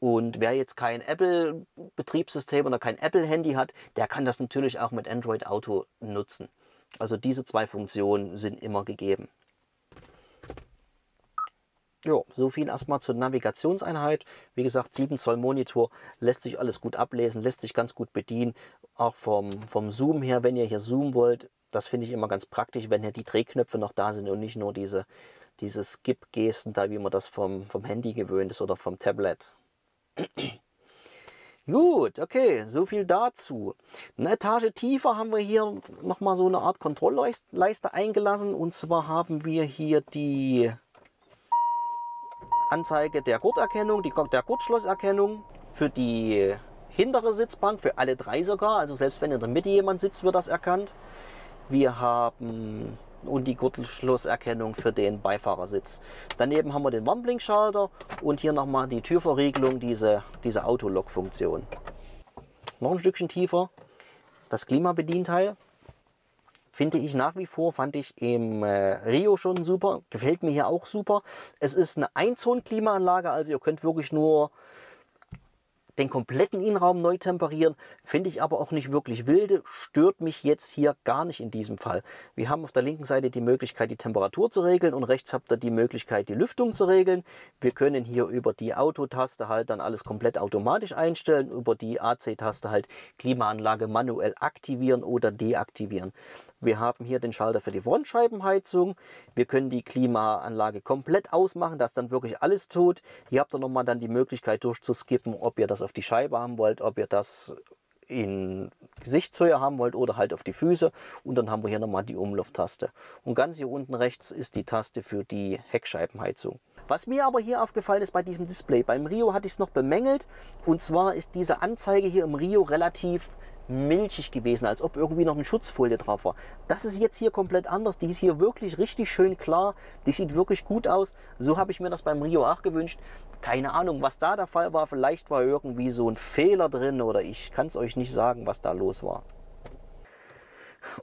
Und wer jetzt kein Apple-Betriebssystem oder kein Apple-Handy hat, der kann das natürlich auch mit Android Auto nutzen. Also diese zwei Funktionen sind immer gegeben. Ja, so viel erstmal zur Navigationseinheit. Wie gesagt, 7 Zoll Monitor lässt sich alles gut ablesen, lässt sich ganz gut bedienen. Auch vom, vom Zoom her, wenn ihr hier zoomen wollt, das finde ich immer ganz praktisch, wenn hier die Drehknöpfe noch da sind und nicht nur diese, diese Skip-Gesten da, wie man das vom, vom Handy gewöhnt ist oder vom Tablet. Gut, okay, so viel dazu. Eine Etage tiefer haben wir hier nochmal so eine Art Kontrollleiste eingelassen. Und zwar haben wir hier die Anzeige der Gurterkennung, die, der Gurtschlosserkennung für die hintere Sitzbank, für alle drei sogar. Also selbst wenn in der Mitte jemand sitzt, wird das erkannt. Wir haben und die Gurtelschlusserkennung für den Beifahrersitz. Daneben haben wir den Warnblinkschalter und hier nochmal die Türverriegelung, diese, diese Autolock-Funktion. Noch ein Stückchen tiefer das Klimabedienteil. Finde ich nach wie vor, fand ich im äh, Rio schon super. Gefällt mir hier auch super. Es ist eine Einzonen-Klimaanlage, also ihr könnt wirklich nur den kompletten Innenraum neu temperieren, finde ich aber auch nicht wirklich wilde, stört mich jetzt hier gar nicht in diesem Fall. Wir haben auf der linken Seite die Möglichkeit, die Temperatur zu regeln und rechts habt ihr die Möglichkeit, die Lüftung zu regeln. Wir können hier über die Autotaste halt dann alles komplett automatisch einstellen, über die AC-Taste halt Klimaanlage manuell aktivieren oder deaktivieren. Wir haben hier den Schalter für die Frontscheibenheizung. Wir können die Klimaanlage komplett ausmachen, dass dann wirklich alles tut. Hier habt ihr nochmal dann die Möglichkeit durchzuskippen, ob ihr das auf die Scheibe haben wollt, ob ihr das in Gesichtshöhe haben wollt oder halt auf die Füße. Und dann haben wir hier nochmal die Umlufttaste. Und ganz hier unten rechts ist die Taste für die Heckscheibenheizung. Was mir aber hier aufgefallen ist bei diesem Display, beim Rio hatte ich es noch bemängelt. Und zwar ist diese Anzeige hier im Rio relativ milchig gewesen, als ob irgendwie noch eine Schutzfolie drauf war. Das ist jetzt hier komplett anders. Die ist hier wirklich richtig schön klar. Die sieht wirklich gut aus. So habe ich mir das beim Rio 8 gewünscht. Keine Ahnung, was da der Fall war. Vielleicht war irgendwie so ein Fehler drin oder ich kann es euch nicht sagen, was da los war.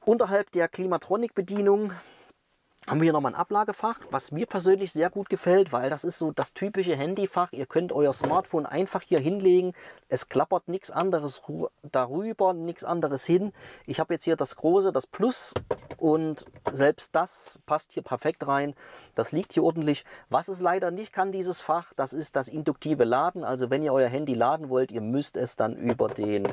Unterhalb der Klimatronik-Bedienung haben wir hier nochmal ein Ablagefach, was mir persönlich sehr gut gefällt, weil das ist so das typische Handyfach. Ihr könnt euer Smartphone einfach hier hinlegen. Es klappert nichts anderes darüber, nichts anderes hin. Ich habe jetzt hier das große, das Plus und selbst das passt hier perfekt rein. Das liegt hier ordentlich. Was es leider nicht kann, dieses Fach, das ist das induktive Laden. Also wenn ihr euer Handy laden wollt, ihr müsst es dann über den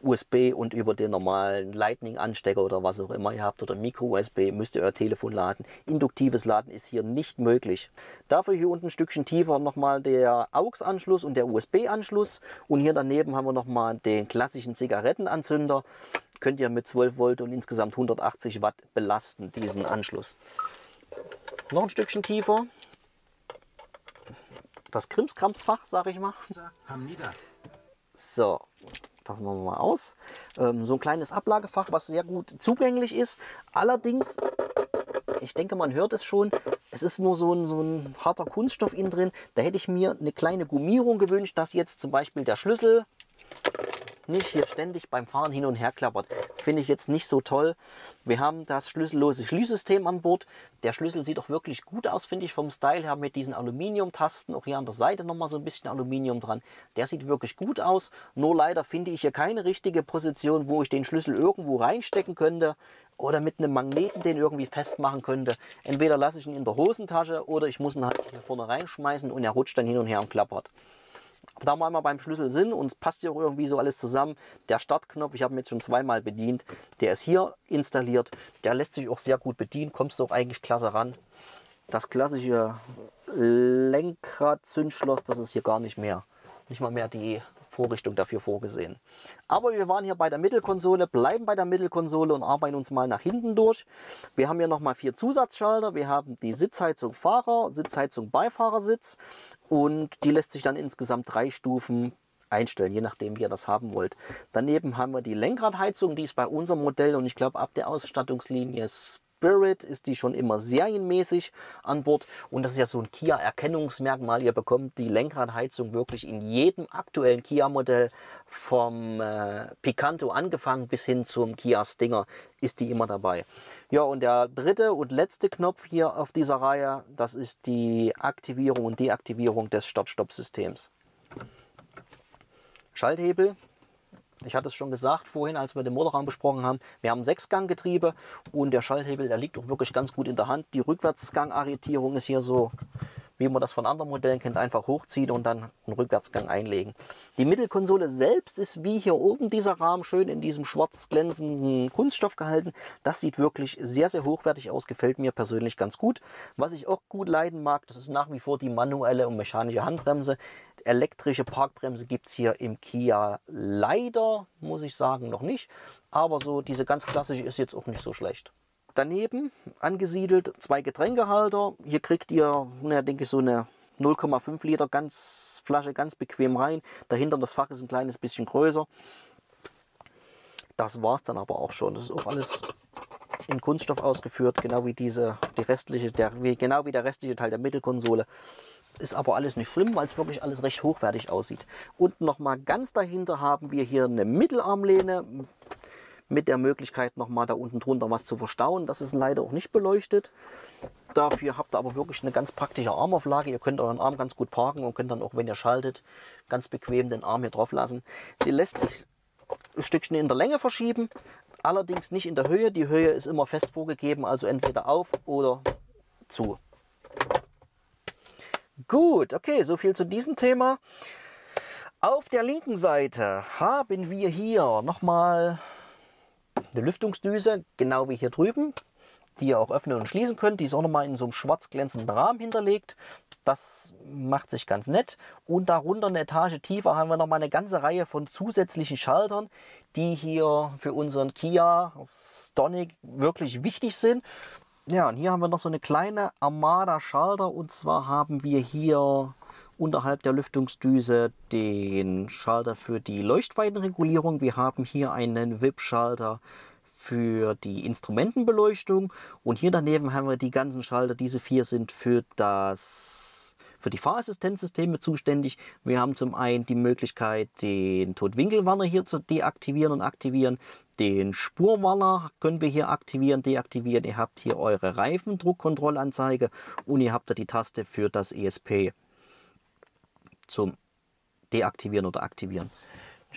USB und über den normalen Lightning-Anstecker oder was auch immer ihr habt oder Micro-USB müsst ihr euer Telefon laden. Induktives Laden ist hier nicht möglich. Dafür hier unten ein Stückchen tiefer nochmal der AUX-Anschluss und der USB-Anschluss und hier daneben haben wir nochmal den klassischen Zigarettenanzünder. Könnt ihr mit 12 Volt und insgesamt 180 Watt belasten, diesen Anschluss. Noch ein Stückchen tiefer. Das Krimskramsfach, sage ich mal. So, das machen wir mal aus. Ähm, so ein kleines Ablagefach, was sehr gut zugänglich ist. Allerdings, ich denke, man hört es schon, es ist nur so ein, so ein harter Kunststoff innen drin. Da hätte ich mir eine kleine Gummierung gewünscht, dass jetzt zum Beispiel der Schlüssel nicht hier ständig beim Fahren hin und her klappert. Finde ich jetzt nicht so toll. Wir haben das schlüssellose Schließsystem an Bord. Der Schlüssel sieht auch wirklich gut aus, finde ich, vom Style her mit diesen Aluminiumtasten. Auch hier an der Seite nochmal so ein bisschen Aluminium dran. Der sieht wirklich gut aus. Nur leider finde ich hier keine richtige Position, wo ich den Schlüssel irgendwo reinstecken könnte oder mit einem Magneten den irgendwie festmachen könnte. Entweder lasse ich ihn in der Hosentasche oder ich muss ihn halt hier vorne reinschmeißen und er rutscht dann hin und her und klappert da wir einmal beim Schlüssel sind und es passt auch irgendwie so alles zusammen. Der Startknopf, ich habe ihn jetzt schon zweimal bedient, der ist hier installiert. Der lässt sich auch sehr gut bedienen, kommst du auch eigentlich klasse ran. Das klassische Lenkrad-Zündschloss, das ist hier gar nicht mehr. Nicht mal mehr die Vorrichtung dafür vorgesehen. Aber wir waren hier bei der Mittelkonsole, bleiben bei der Mittelkonsole und arbeiten uns mal nach hinten durch. Wir haben hier nochmal vier Zusatzschalter. Wir haben die Sitzheizung Fahrer, Sitzheizung Beifahrersitz und die lässt sich dann insgesamt drei Stufen einstellen, je nachdem wie ihr das haben wollt. Daneben haben wir die Lenkradheizung, die ist bei unserem Modell und ich glaube ab der Ausstattungslinie Spirit ist die schon immer serienmäßig an Bord und das ist ja so ein Kia-Erkennungsmerkmal. Ihr bekommt die Lenkradheizung wirklich in jedem aktuellen Kia-Modell vom äh, Picanto angefangen bis hin zum Kia Stinger ist die immer dabei. Ja und der dritte und letzte Knopf hier auf dieser Reihe, das ist die Aktivierung und Deaktivierung des Start-Stopp-Systems. Schalthebel ich hatte es schon gesagt vorhin, als wir den Motorraum besprochen haben. Wir haben Sechsganggetriebe und der Schalthebel, der liegt auch wirklich ganz gut in der Hand. Die Rückwärtsgangarretierung ist hier so, wie man das von anderen Modellen kennt, einfach hochziehen und dann einen Rückwärtsgang einlegen. Die Mittelkonsole selbst ist wie hier oben dieser Rahmen schön in diesem schwarz glänzenden Kunststoff gehalten. Das sieht wirklich sehr, sehr hochwertig aus, gefällt mir persönlich ganz gut. Was ich auch gut leiden mag, das ist nach wie vor die manuelle und mechanische Handbremse elektrische Parkbremse gibt es hier im Kia leider, muss ich sagen, noch nicht. Aber so diese ganz klassische ist jetzt auch nicht so schlecht. Daneben angesiedelt zwei Getränkehalter. Hier kriegt ihr, na, denke ich, so eine 0,5 Liter ganz Flasche ganz bequem rein. Dahinter das Fach ist ein kleines bisschen größer. Das war es dann aber auch schon. Das ist auch alles in Kunststoff ausgeführt, genau wie diese, die restliche, der, wie, genau wie der restliche Teil der Mittelkonsole. Ist aber alles nicht schlimm, weil es wirklich alles recht hochwertig aussieht. Und nochmal ganz dahinter haben wir hier eine Mittelarmlehne mit der Möglichkeit nochmal da unten drunter was zu verstauen. Das ist leider auch nicht beleuchtet. Dafür habt ihr aber wirklich eine ganz praktische Armauflage. Ihr könnt euren Arm ganz gut parken und könnt dann auch, wenn ihr schaltet, ganz bequem den Arm hier drauf lassen. Sie lässt sich ein Stückchen in der Länge verschieben, allerdings nicht in der Höhe. Die Höhe ist immer fest vorgegeben, also entweder auf oder zu. Gut, okay, so viel zu diesem Thema. Auf der linken Seite haben wir hier nochmal eine Lüftungsdüse, genau wie hier drüben, die ihr auch öffnen und schließen könnt. Die ist auch nochmal in so einem schwarz glänzenden Rahmen hinterlegt. Das macht sich ganz nett. Und darunter eine Etage tiefer haben wir nochmal eine ganze Reihe von zusätzlichen Schaltern, die hier für unseren Kia Stonic wirklich wichtig sind. Ja, und hier haben wir noch so eine kleine Armada Schalter und zwar haben wir hier unterhalb der Lüftungsdüse den Schalter für die Leuchtweitenregulierung. Wir haben hier einen VIP-Schalter für die Instrumentenbeleuchtung und hier daneben haben wir die ganzen Schalter. Diese vier sind für das für die Fahrassistenzsysteme zuständig. Wir haben zum einen die Möglichkeit, den Totwinkelwarner hier zu deaktivieren und aktivieren. Den Spurwarner können wir hier aktivieren, deaktivieren. Ihr habt hier eure Reifendruckkontrollanzeige und ihr habt da die Taste für das ESP zum Deaktivieren oder Aktivieren.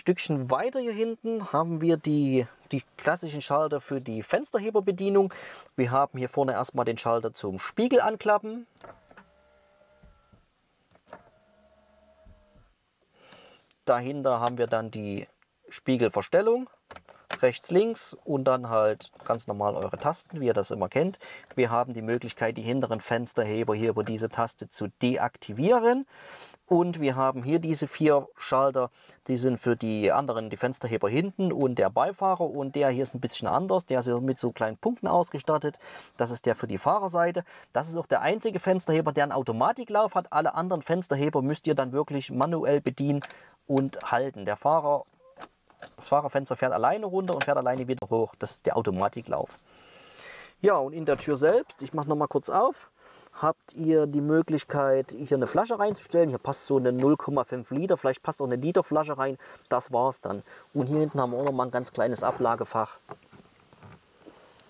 Stückchen weiter hier hinten haben wir die, die klassischen Schalter für die Fensterheberbedienung. Wir haben hier vorne erstmal den Schalter zum Spiegel anklappen. Dahinter haben wir dann die Spiegelverstellung, rechts, links und dann halt ganz normal eure Tasten, wie ihr das immer kennt. Wir haben die Möglichkeit, die hinteren Fensterheber hier über diese Taste zu deaktivieren. Und wir haben hier diese vier Schalter, die sind für die anderen, die Fensterheber hinten und der Beifahrer. Und der hier ist ein bisschen anders, der ist mit so kleinen Punkten ausgestattet. Das ist der für die Fahrerseite. Das ist auch der einzige Fensterheber, der einen Automatiklauf hat. Alle anderen Fensterheber müsst ihr dann wirklich manuell bedienen und halten. Der Fahrer, das Fahrerfenster fährt alleine runter und fährt alleine wieder hoch. Das ist der Automatiklauf. Ja, und in der Tür selbst, ich mache noch mal kurz auf, habt ihr die Möglichkeit, hier eine Flasche reinzustellen. Hier passt so eine 0,5 Liter, vielleicht passt auch eine Literflasche rein. Das war's dann. Und hier hinten haben wir auch noch mal ein ganz kleines Ablagefach.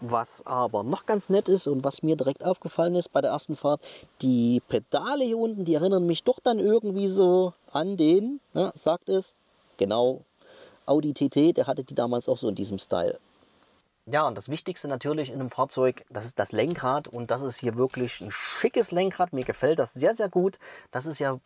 Was aber noch ganz nett ist und was mir direkt aufgefallen ist bei der ersten Fahrt, die Pedale hier unten, die erinnern mich doch dann irgendwie so an den, ja, sagt es, genau, Audi TT, der hatte die damals auch so in diesem Style. Ja, und das Wichtigste natürlich in einem Fahrzeug, das ist das Lenkrad. Und das ist hier wirklich ein schickes Lenkrad. Mir gefällt das sehr, sehr gut. Das ist ja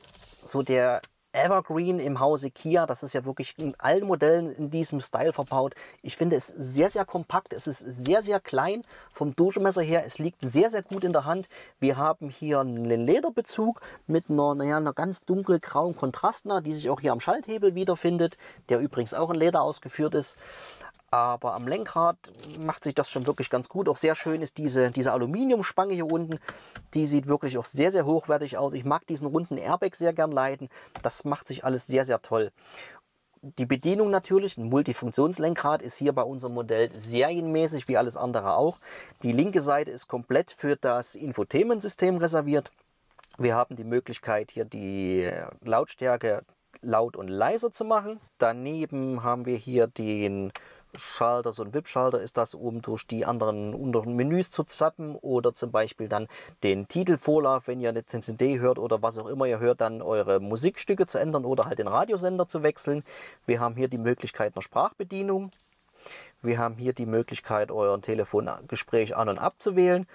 so der Evergreen im Hause Kia. Das ist ja wirklich in allen Modellen in diesem Style verbaut. Ich finde es sehr, sehr kompakt. Es ist sehr, sehr klein vom Durchmesser her. Es liegt sehr, sehr gut in der Hand. Wir haben hier einen Lederbezug mit einer, naja, einer ganz dunkelgrauen Kontrastner, die sich auch hier am Schalthebel wiederfindet, der übrigens auch in Leder ausgeführt ist. Aber am Lenkrad macht sich das schon wirklich ganz gut. Auch sehr schön ist diese, diese Aluminiumspange hier unten. Die sieht wirklich auch sehr, sehr hochwertig aus. Ich mag diesen runden Airbag sehr gern leiden. Das macht sich alles sehr, sehr toll. Die Bedienung natürlich, ein Multifunktionslenkrad ist hier bei unserem Modell serienmäßig wie alles andere auch. Die linke Seite ist komplett für das Infotainment-System reserviert. Wir haben die Möglichkeit hier die Lautstärke laut und leiser zu machen. Daneben haben wir hier den Schalter, so ein VIP-Schalter ist das, um durch die anderen unteren Menüs zu zappen oder zum Beispiel dann den Titelvorlauf, wenn ihr eine CD hört oder was auch immer ihr hört, dann eure Musikstücke zu ändern oder halt den Radiosender zu wechseln. Wir haben hier die Möglichkeit einer Sprachbedienung. Wir haben hier die Möglichkeit, euer Telefongespräch an- und abzuwählen.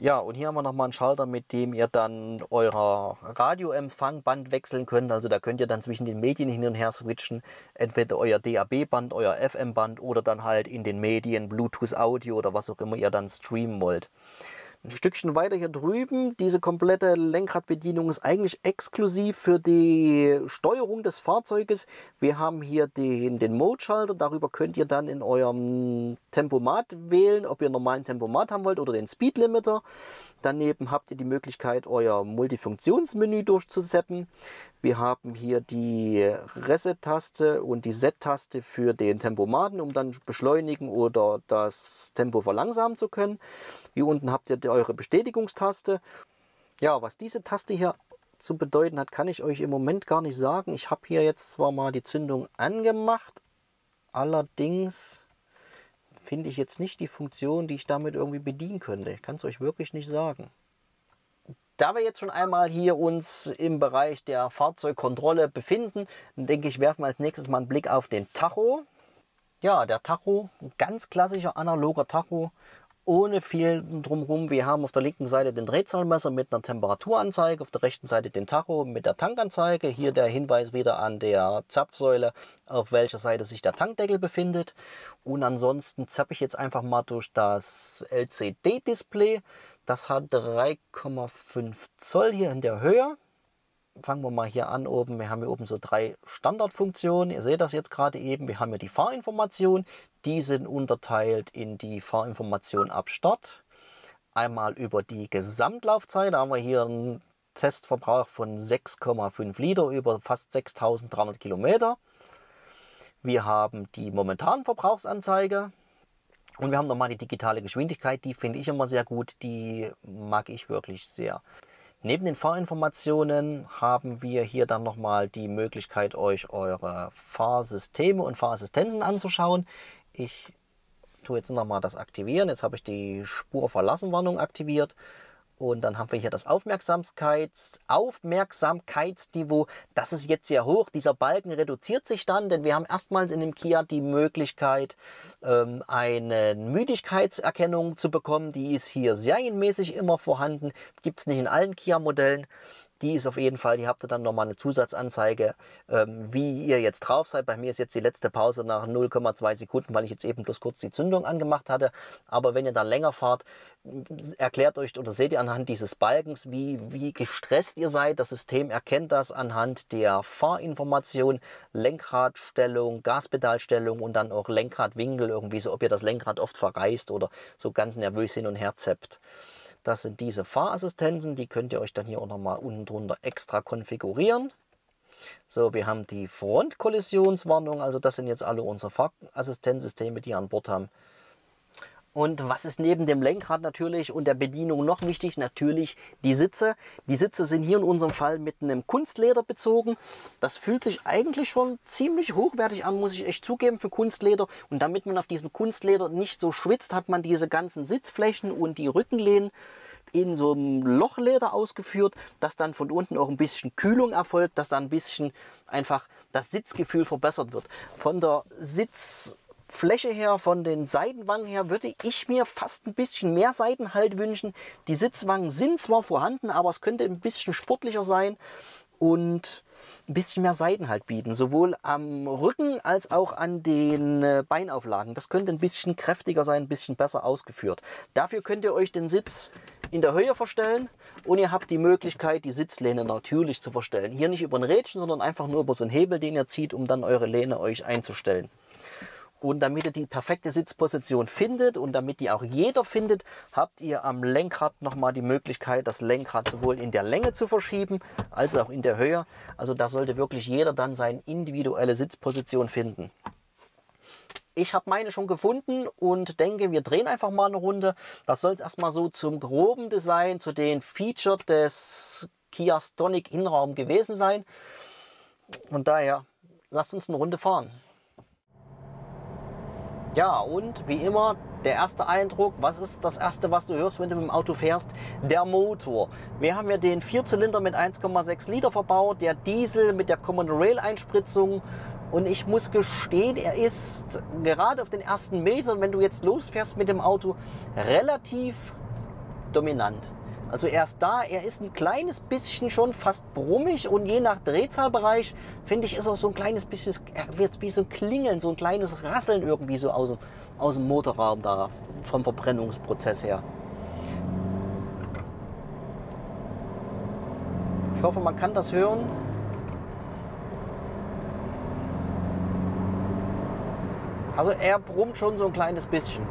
Ja, und hier haben wir nochmal einen Schalter, mit dem ihr dann euer Radioempfangband wechseln könnt. Also da könnt ihr dann zwischen den Medien hin und her switchen. Entweder euer DAB-Band, euer FM-Band oder dann halt in den Medien Bluetooth Audio oder was auch immer ihr dann streamen wollt. Ein Stückchen weiter hier drüben, diese komplette Lenkradbedienung ist eigentlich exklusiv für die Steuerung des Fahrzeuges. Wir haben hier den, den Mode-Schalter, darüber könnt ihr dann in eurem Tempomat wählen, ob ihr einen normalen Tempomat haben wollt oder den Speed Limiter. Daneben habt ihr die Möglichkeit, euer Multifunktionsmenü durchzuseppen. Wir haben hier die Reset-Taste und die Set-Taste für den Tempomaten, um dann beschleunigen oder das Tempo verlangsamen zu können. Hier unten habt ihr eure Bestätigungstaste. Ja, was diese Taste hier zu bedeuten hat, kann ich euch im Moment gar nicht sagen. Ich habe hier jetzt zwar mal die Zündung angemacht, allerdings finde ich jetzt nicht die Funktion, die ich damit irgendwie bedienen könnte. Ich kann es euch wirklich nicht sagen. Da wir jetzt schon einmal hier uns im Bereich der Fahrzeugkontrolle befinden, denke ich, werfen wir als nächstes mal einen Blick auf den Tacho. Ja, der Tacho, ein ganz klassischer analoger Tacho, ohne viel drumherum. Wir haben auf der linken Seite den Drehzahlmesser mit einer Temperaturanzeige, auf der rechten Seite den Tacho mit der Tankanzeige. Hier der Hinweis wieder an der Zapfsäule, auf welcher Seite sich der Tankdeckel befindet. Und ansonsten zappe ich jetzt einfach mal durch das LCD-Display. Das hat 3,5 Zoll hier in der Höhe fangen wir mal hier an oben. Wir haben hier oben so drei Standardfunktionen. Ihr seht das jetzt gerade eben. Wir haben hier die Fahrinformation. Die sind unterteilt in die Fahrinformation ab Start. Einmal über die Gesamtlaufzeit. Da haben wir hier einen Testverbrauch von 6,5 Liter über fast 6300 Kilometer. Wir haben die momentanen Verbrauchsanzeige. Und wir haben nochmal die digitale Geschwindigkeit. Die finde ich immer sehr gut. Die mag ich wirklich sehr. Neben den Fahrinformationen haben wir hier dann nochmal die Möglichkeit, euch eure Fahrsysteme und Fahrassistenzen anzuschauen. Ich tue jetzt nochmal das aktivieren. Jetzt habe ich die Spurverlassenwarnung aktiviert und dann haben wir hier das Aufmerksamkeits Aufmerksamkeitsniveau. Das ist jetzt sehr hoch. Dieser Balken reduziert sich dann, denn wir haben erstmals in dem Kia die Möglichkeit, ähm, eine Müdigkeitserkennung zu bekommen. Die ist hier serienmäßig immer vorhanden. Gibt es nicht in allen Kia-Modellen die ist auf jeden Fall, die habt ihr dann nochmal eine Zusatzanzeige, ähm, wie ihr jetzt drauf seid. Bei mir ist jetzt die letzte Pause nach 0,2 Sekunden, weil ich jetzt eben bloß kurz die Zündung angemacht hatte. Aber wenn ihr dann länger fahrt, erklärt euch oder seht ihr anhand dieses Balkens, wie, wie gestresst ihr seid. Das System erkennt das anhand der Fahrinformation, Lenkradstellung, Gaspedalstellung und dann auch Lenkradwinkel, irgendwie so, ob ihr das Lenkrad oft verreißt oder so ganz nervös hin und her zappt. Das sind diese Fahrassistenzen, die könnt ihr euch dann hier auch nochmal unten drunter extra konfigurieren. So, wir haben die Frontkollisionswarnung, also das sind jetzt alle unsere Fahrassistenzsysteme, die ihr an Bord haben. Und was ist neben dem Lenkrad natürlich und der Bedienung noch wichtig? Natürlich die Sitze. Die Sitze sind hier in unserem Fall mit einem Kunstleder bezogen. Das fühlt sich eigentlich schon ziemlich hochwertig an, muss ich echt zugeben, für Kunstleder. Und damit man auf diesem Kunstleder nicht so schwitzt, hat man diese ganzen Sitzflächen und die Rückenlehnen in so einem Lochleder ausgeführt, dass dann von unten auch ein bisschen Kühlung erfolgt, dass dann ein bisschen einfach das Sitzgefühl verbessert wird. Von der Sitz Fläche her, von den Seitenwangen her, würde ich mir fast ein bisschen mehr Seitenhalt wünschen. Die Sitzwangen sind zwar vorhanden, aber es könnte ein bisschen sportlicher sein und ein bisschen mehr Seitenhalt bieten, sowohl am Rücken als auch an den äh, Beinauflagen. Das könnte ein bisschen kräftiger sein, ein bisschen besser ausgeführt. Dafür könnt ihr euch den Sitz in der Höhe verstellen und ihr habt die Möglichkeit, die Sitzlehne natürlich zu verstellen. Hier nicht über ein Rädchen, sondern einfach nur über so einen Hebel, den ihr zieht, um dann eure Lehne euch einzustellen. Und damit ihr die perfekte Sitzposition findet und damit die auch jeder findet, habt ihr am Lenkrad nochmal die Möglichkeit, das Lenkrad sowohl in der Länge zu verschieben, als auch in der Höhe. Also da sollte wirklich jeder dann seine individuelle Sitzposition finden. Ich habe meine schon gefunden und denke, wir drehen einfach mal eine Runde. Das soll es erstmal so zum groben Design, zu den Features des Kia Stonic Innenraum gewesen sein. Und daher, lasst uns eine Runde fahren. Ja, und wie immer, der erste Eindruck, was ist das erste, was du hörst, wenn du mit dem Auto fährst? Der Motor. Wir haben ja den Vierzylinder mit 1,6 Liter verbaut, der Diesel mit der Common Rail Einspritzung. Und ich muss gestehen, er ist gerade auf den ersten Metern, wenn du jetzt losfährst mit dem Auto, relativ dominant. Also er ist da, er ist ein kleines bisschen schon fast brummig und je nach Drehzahlbereich, finde ich, ist auch so ein kleines bisschen, er wird wie so ein Klingeln, so ein kleines Rasseln irgendwie so aus, aus dem Motorraum da, vom Verbrennungsprozess her. Ich hoffe, man kann das hören. Also er brummt schon so ein kleines bisschen.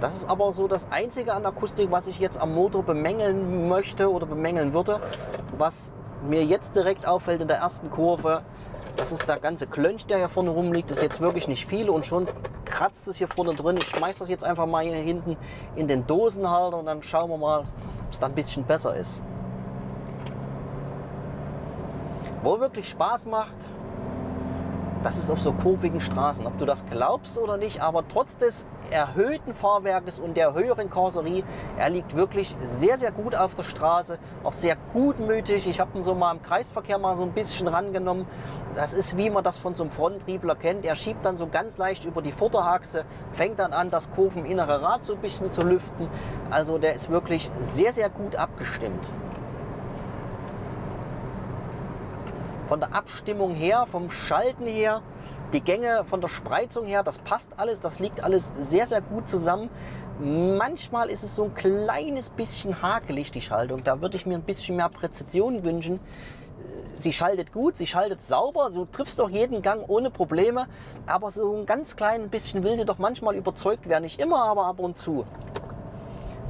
Das ist aber so das Einzige an Akustik, was ich jetzt am Motor bemängeln möchte oder bemängeln würde. Was mir jetzt direkt auffällt in der ersten Kurve, das ist der ganze Klönch, der hier vorne rumliegt. Das ist jetzt wirklich nicht viel und schon kratzt es hier vorne drin. Ich schmeiße das jetzt einfach mal hier hinten in den Dosenhalter und dann schauen wir mal, ob es da ein bisschen besser ist. Wo wirklich Spaß macht, das ist auf so kurvigen Straßen. Ob du das glaubst oder nicht, aber trotz des erhöhten Fahrwerkes und der höheren Karosserie, er liegt wirklich sehr, sehr gut auf der Straße, auch sehr gutmütig. Ich habe ihn so mal im Kreisverkehr mal so ein bisschen rangenommen. Das ist, wie man das von so einem Fronttriebler kennt. Er schiebt dann so ganz leicht über die Vorderachse, fängt dann an, das kurveninnere Rad so ein bisschen zu lüften. Also der ist wirklich sehr, sehr gut abgestimmt. Von der Abstimmung her, vom Schalten her, die Gänge von der Spreizung her, das passt alles, das liegt alles sehr, sehr gut zusammen. Manchmal ist es so ein kleines bisschen hakelig, die Schaltung. Da würde ich mir ein bisschen mehr Präzision wünschen. Sie schaltet gut, sie schaltet sauber, du triffst auch jeden Gang ohne Probleme. Aber so ein ganz klein bisschen will sie doch manchmal überzeugt werden. Nicht immer, aber ab und zu.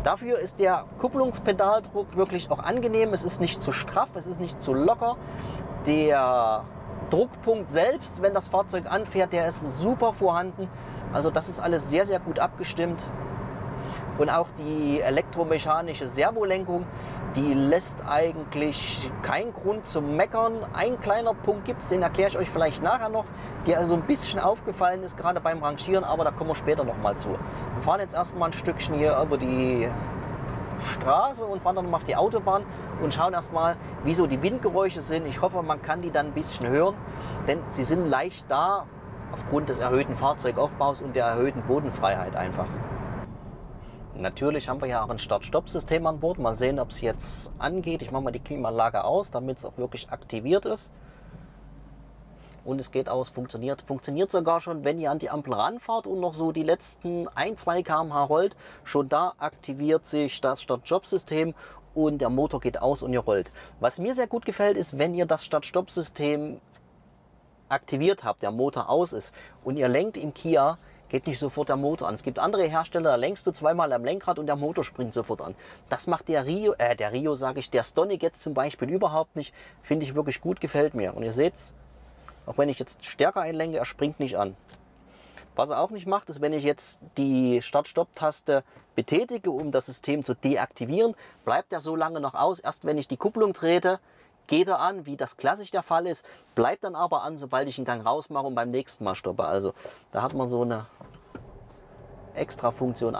Dafür ist der Kupplungspedaldruck wirklich auch angenehm. Es ist nicht zu straff, es ist nicht zu locker. Der Druckpunkt selbst, wenn das Fahrzeug anfährt, der ist super vorhanden. Also das ist alles sehr, sehr gut abgestimmt. Und auch die elektromechanische Servolenkung, die lässt eigentlich keinen Grund zum Meckern. Ein kleiner Punkt gibt es, den erkläre ich euch vielleicht nachher noch, der so also ein bisschen aufgefallen ist, gerade beim Rangieren, aber da kommen wir später noch mal zu. Wir fahren jetzt erstmal ein Stückchen hier über die Straße und fahren dann noch auf die Autobahn und schauen erstmal, wie so die Windgeräusche sind. Ich hoffe, man kann die dann ein bisschen hören, denn sie sind leicht da aufgrund des erhöhten Fahrzeugaufbaus und der erhöhten Bodenfreiheit einfach. Natürlich haben wir ja auch ein Start-Stopp-System an Bord. Mal sehen, ob es jetzt angeht. Ich mache mal die Klimaanlage aus, damit es auch wirklich aktiviert ist. Und es geht aus, funktioniert. Funktioniert sogar schon, wenn ihr an die Ampel ranfahrt und noch so die letzten 1, 2 km/h rollt. Schon da aktiviert sich das Start-Stopp-System und der Motor geht aus und ihr rollt. Was mir sehr gut gefällt, ist, wenn ihr das Start-Stopp-System aktiviert habt, der Motor aus ist und ihr lenkt im Kia, geht nicht sofort der Motor an. Es gibt andere Hersteller, da lenkst du zweimal am Lenkrad und der Motor springt sofort an. Das macht der Rio, äh, der Rio sage ich, der Stonic jetzt zum Beispiel überhaupt nicht. Finde ich wirklich gut, gefällt mir. Und ihr seht's, auch wenn ich jetzt stärker einlenke, er springt nicht an. Was er auch nicht macht, ist, wenn ich jetzt die Start-Stopp-Taste betätige, um das System zu deaktivieren, bleibt er so lange noch aus. Erst wenn ich die Kupplung trete, geht er an, wie das klassisch der Fall ist, bleibt dann aber an, sobald ich einen Gang rausmache und beim nächsten Mal stoppe. Also da hat man so eine extra Funktion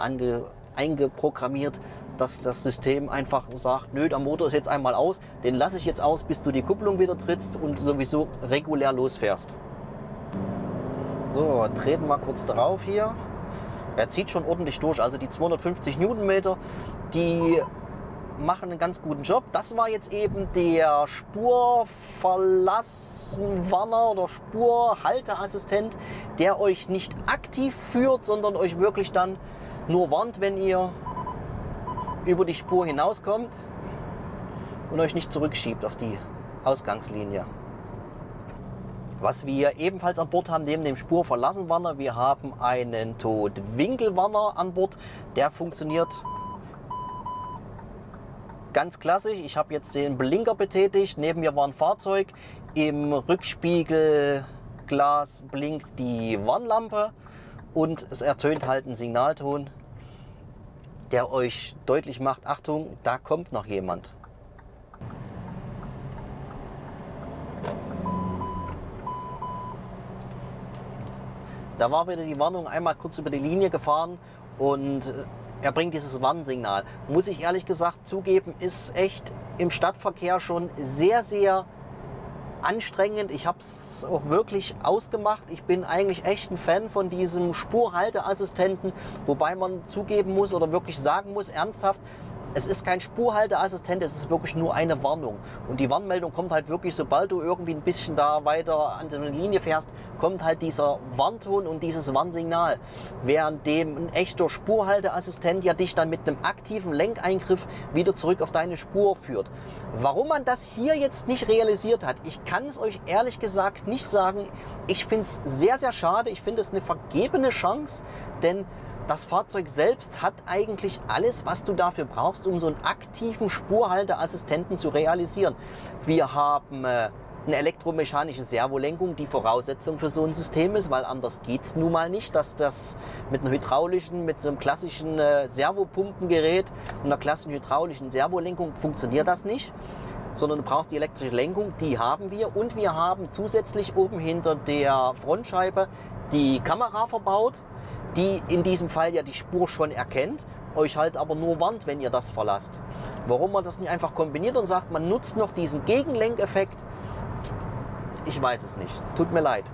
eingeprogrammiert, dass das System einfach sagt, nö, der Motor ist jetzt einmal aus, den lasse ich jetzt aus, bis du die Kupplung wieder trittst und sowieso regulär losfährst. So, treten wir kurz drauf hier. Er zieht schon ordentlich durch, also die 250 Newtonmeter, die machen einen ganz guten Job. Das war jetzt eben der Spurverlassenwarner oder Spurhalteassistent, der euch nicht aktiv führt, sondern euch wirklich dann nur warnt, wenn ihr über die Spur hinauskommt und euch nicht zurückschiebt auf die Ausgangslinie. Was wir ebenfalls an Bord haben, neben dem Spurverlassenwarner, wir haben einen Totwinkelwarner an Bord. Der funktioniert ganz klassisch. Ich habe jetzt den Blinker betätigt. Neben mir war ein Fahrzeug. Im Rückspiegelglas blinkt die Warnlampe und es ertönt halt ein Signalton, der euch deutlich macht, Achtung, da kommt noch jemand. Da war wieder die Warnung einmal kurz über die Linie gefahren und äh, er bringt dieses Warnsignal. Muss ich ehrlich gesagt zugeben, ist echt im Stadtverkehr schon sehr, sehr anstrengend. Ich habe es auch wirklich ausgemacht. Ich bin eigentlich echt ein Fan von diesem Spurhalteassistenten, wobei man zugeben muss oder wirklich sagen muss, ernsthaft, es ist kein Spurhalteassistent, es ist wirklich nur eine Warnung. Und die Warnmeldung kommt halt wirklich, sobald du irgendwie ein bisschen da weiter an der Linie fährst, kommt halt dieser Warnton und dieses Warnsignal. Währenddem ein echter Spurhalteassistent ja dich dann mit einem aktiven Lenkeingriff wieder zurück auf deine Spur führt. Warum man das hier jetzt nicht realisiert hat, ich kann es euch ehrlich gesagt nicht sagen. Ich finde es sehr, sehr schade. Ich finde es eine vergebene Chance, denn das Fahrzeug selbst hat eigentlich alles, was du dafür brauchst, um so einen aktiven Spurhalteassistenten zu realisieren. Wir haben äh, eine elektromechanische Servolenkung, die Voraussetzung für so ein System ist, weil anders geht es nun mal nicht, dass das mit einem hydraulischen, mit so einem klassischen äh, Servopumpengerät einer klassischen hydraulischen Servolenkung funktioniert das nicht sondern du brauchst die elektrische Lenkung, die haben wir und wir haben zusätzlich oben hinter der Frontscheibe die Kamera verbaut, die in diesem Fall ja die Spur schon erkennt, euch halt aber nur warnt, wenn ihr das verlasst. Warum man das nicht einfach kombiniert und sagt, man nutzt noch diesen Gegenlenkeffekt, ich weiß es nicht. Tut mir leid.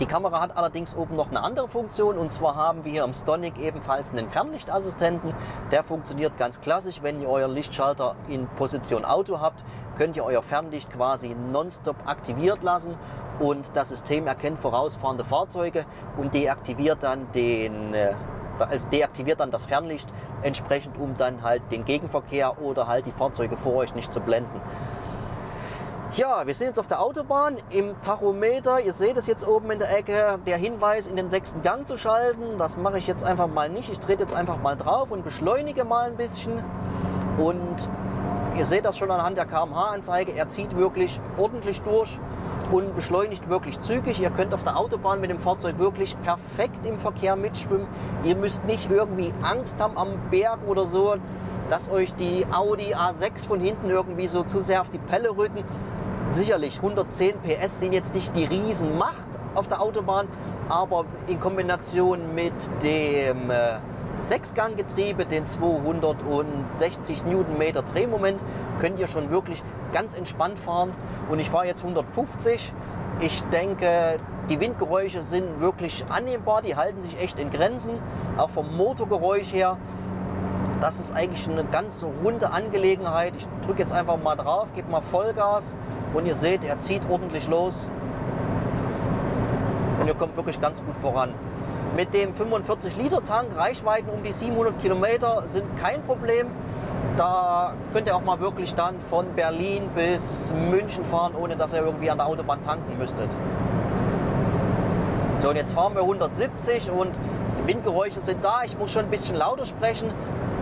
Die Kamera hat allerdings oben noch eine andere Funktion und zwar haben wir hier im Stonic ebenfalls einen Fernlichtassistenten. Der funktioniert ganz klassisch, wenn ihr euer Lichtschalter in Position Auto habt, könnt ihr euer Fernlicht quasi nonstop aktiviert lassen und das System erkennt vorausfahrende Fahrzeuge und deaktiviert dann den äh, also deaktiviert dann das Fernlicht entsprechend, um dann halt den Gegenverkehr oder halt die Fahrzeuge vor euch nicht zu blenden. Ja, wir sind jetzt auf der Autobahn im Tachometer. Ihr seht es jetzt oben in der Ecke, der Hinweis in den sechsten Gang zu schalten. Das mache ich jetzt einfach mal nicht. Ich trete jetzt einfach mal drauf und beschleunige mal ein bisschen. Und ihr seht das schon anhand der kmh-Anzeige. Er zieht wirklich ordentlich durch und beschleunigt wirklich zügig. Ihr könnt auf der Autobahn mit dem Fahrzeug wirklich perfekt im Verkehr mitschwimmen. Ihr müsst nicht irgendwie Angst haben am Berg oder so, dass euch die Audi A6 von hinten irgendwie so zu sehr auf die Pelle rücken sicherlich 110 PS sind jetzt nicht die Riesenmacht auf der Autobahn, aber in Kombination mit dem äh, Sechsganggetriebe, den 260 Newtonmeter Drehmoment, könnt ihr schon wirklich ganz entspannt fahren. Und ich fahre jetzt 150. Ich denke, die Windgeräusche sind wirklich annehmbar, die halten sich echt in Grenzen, auch vom Motorgeräusch her. Das ist eigentlich eine ganz runde Angelegenheit. Ich drücke jetzt einfach mal drauf, gebe mal Vollgas und ihr seht, er zieht ordentlich los. Und ihr kommt wirklich ganz gut voran. Mit dem 45 Liter Tank, Reichweiten um die 700 Kilometer sind kein Problem. Da könnt ihr auch mal wirklich dann von Berlin bis München fahren, ohne dass ihr irgendwie an der Autobahn tanken müsstet. So, und jetzt fahren wir 170 und Windgeräusche sind da. Ich muss schon ein bisschen lauter sprechen,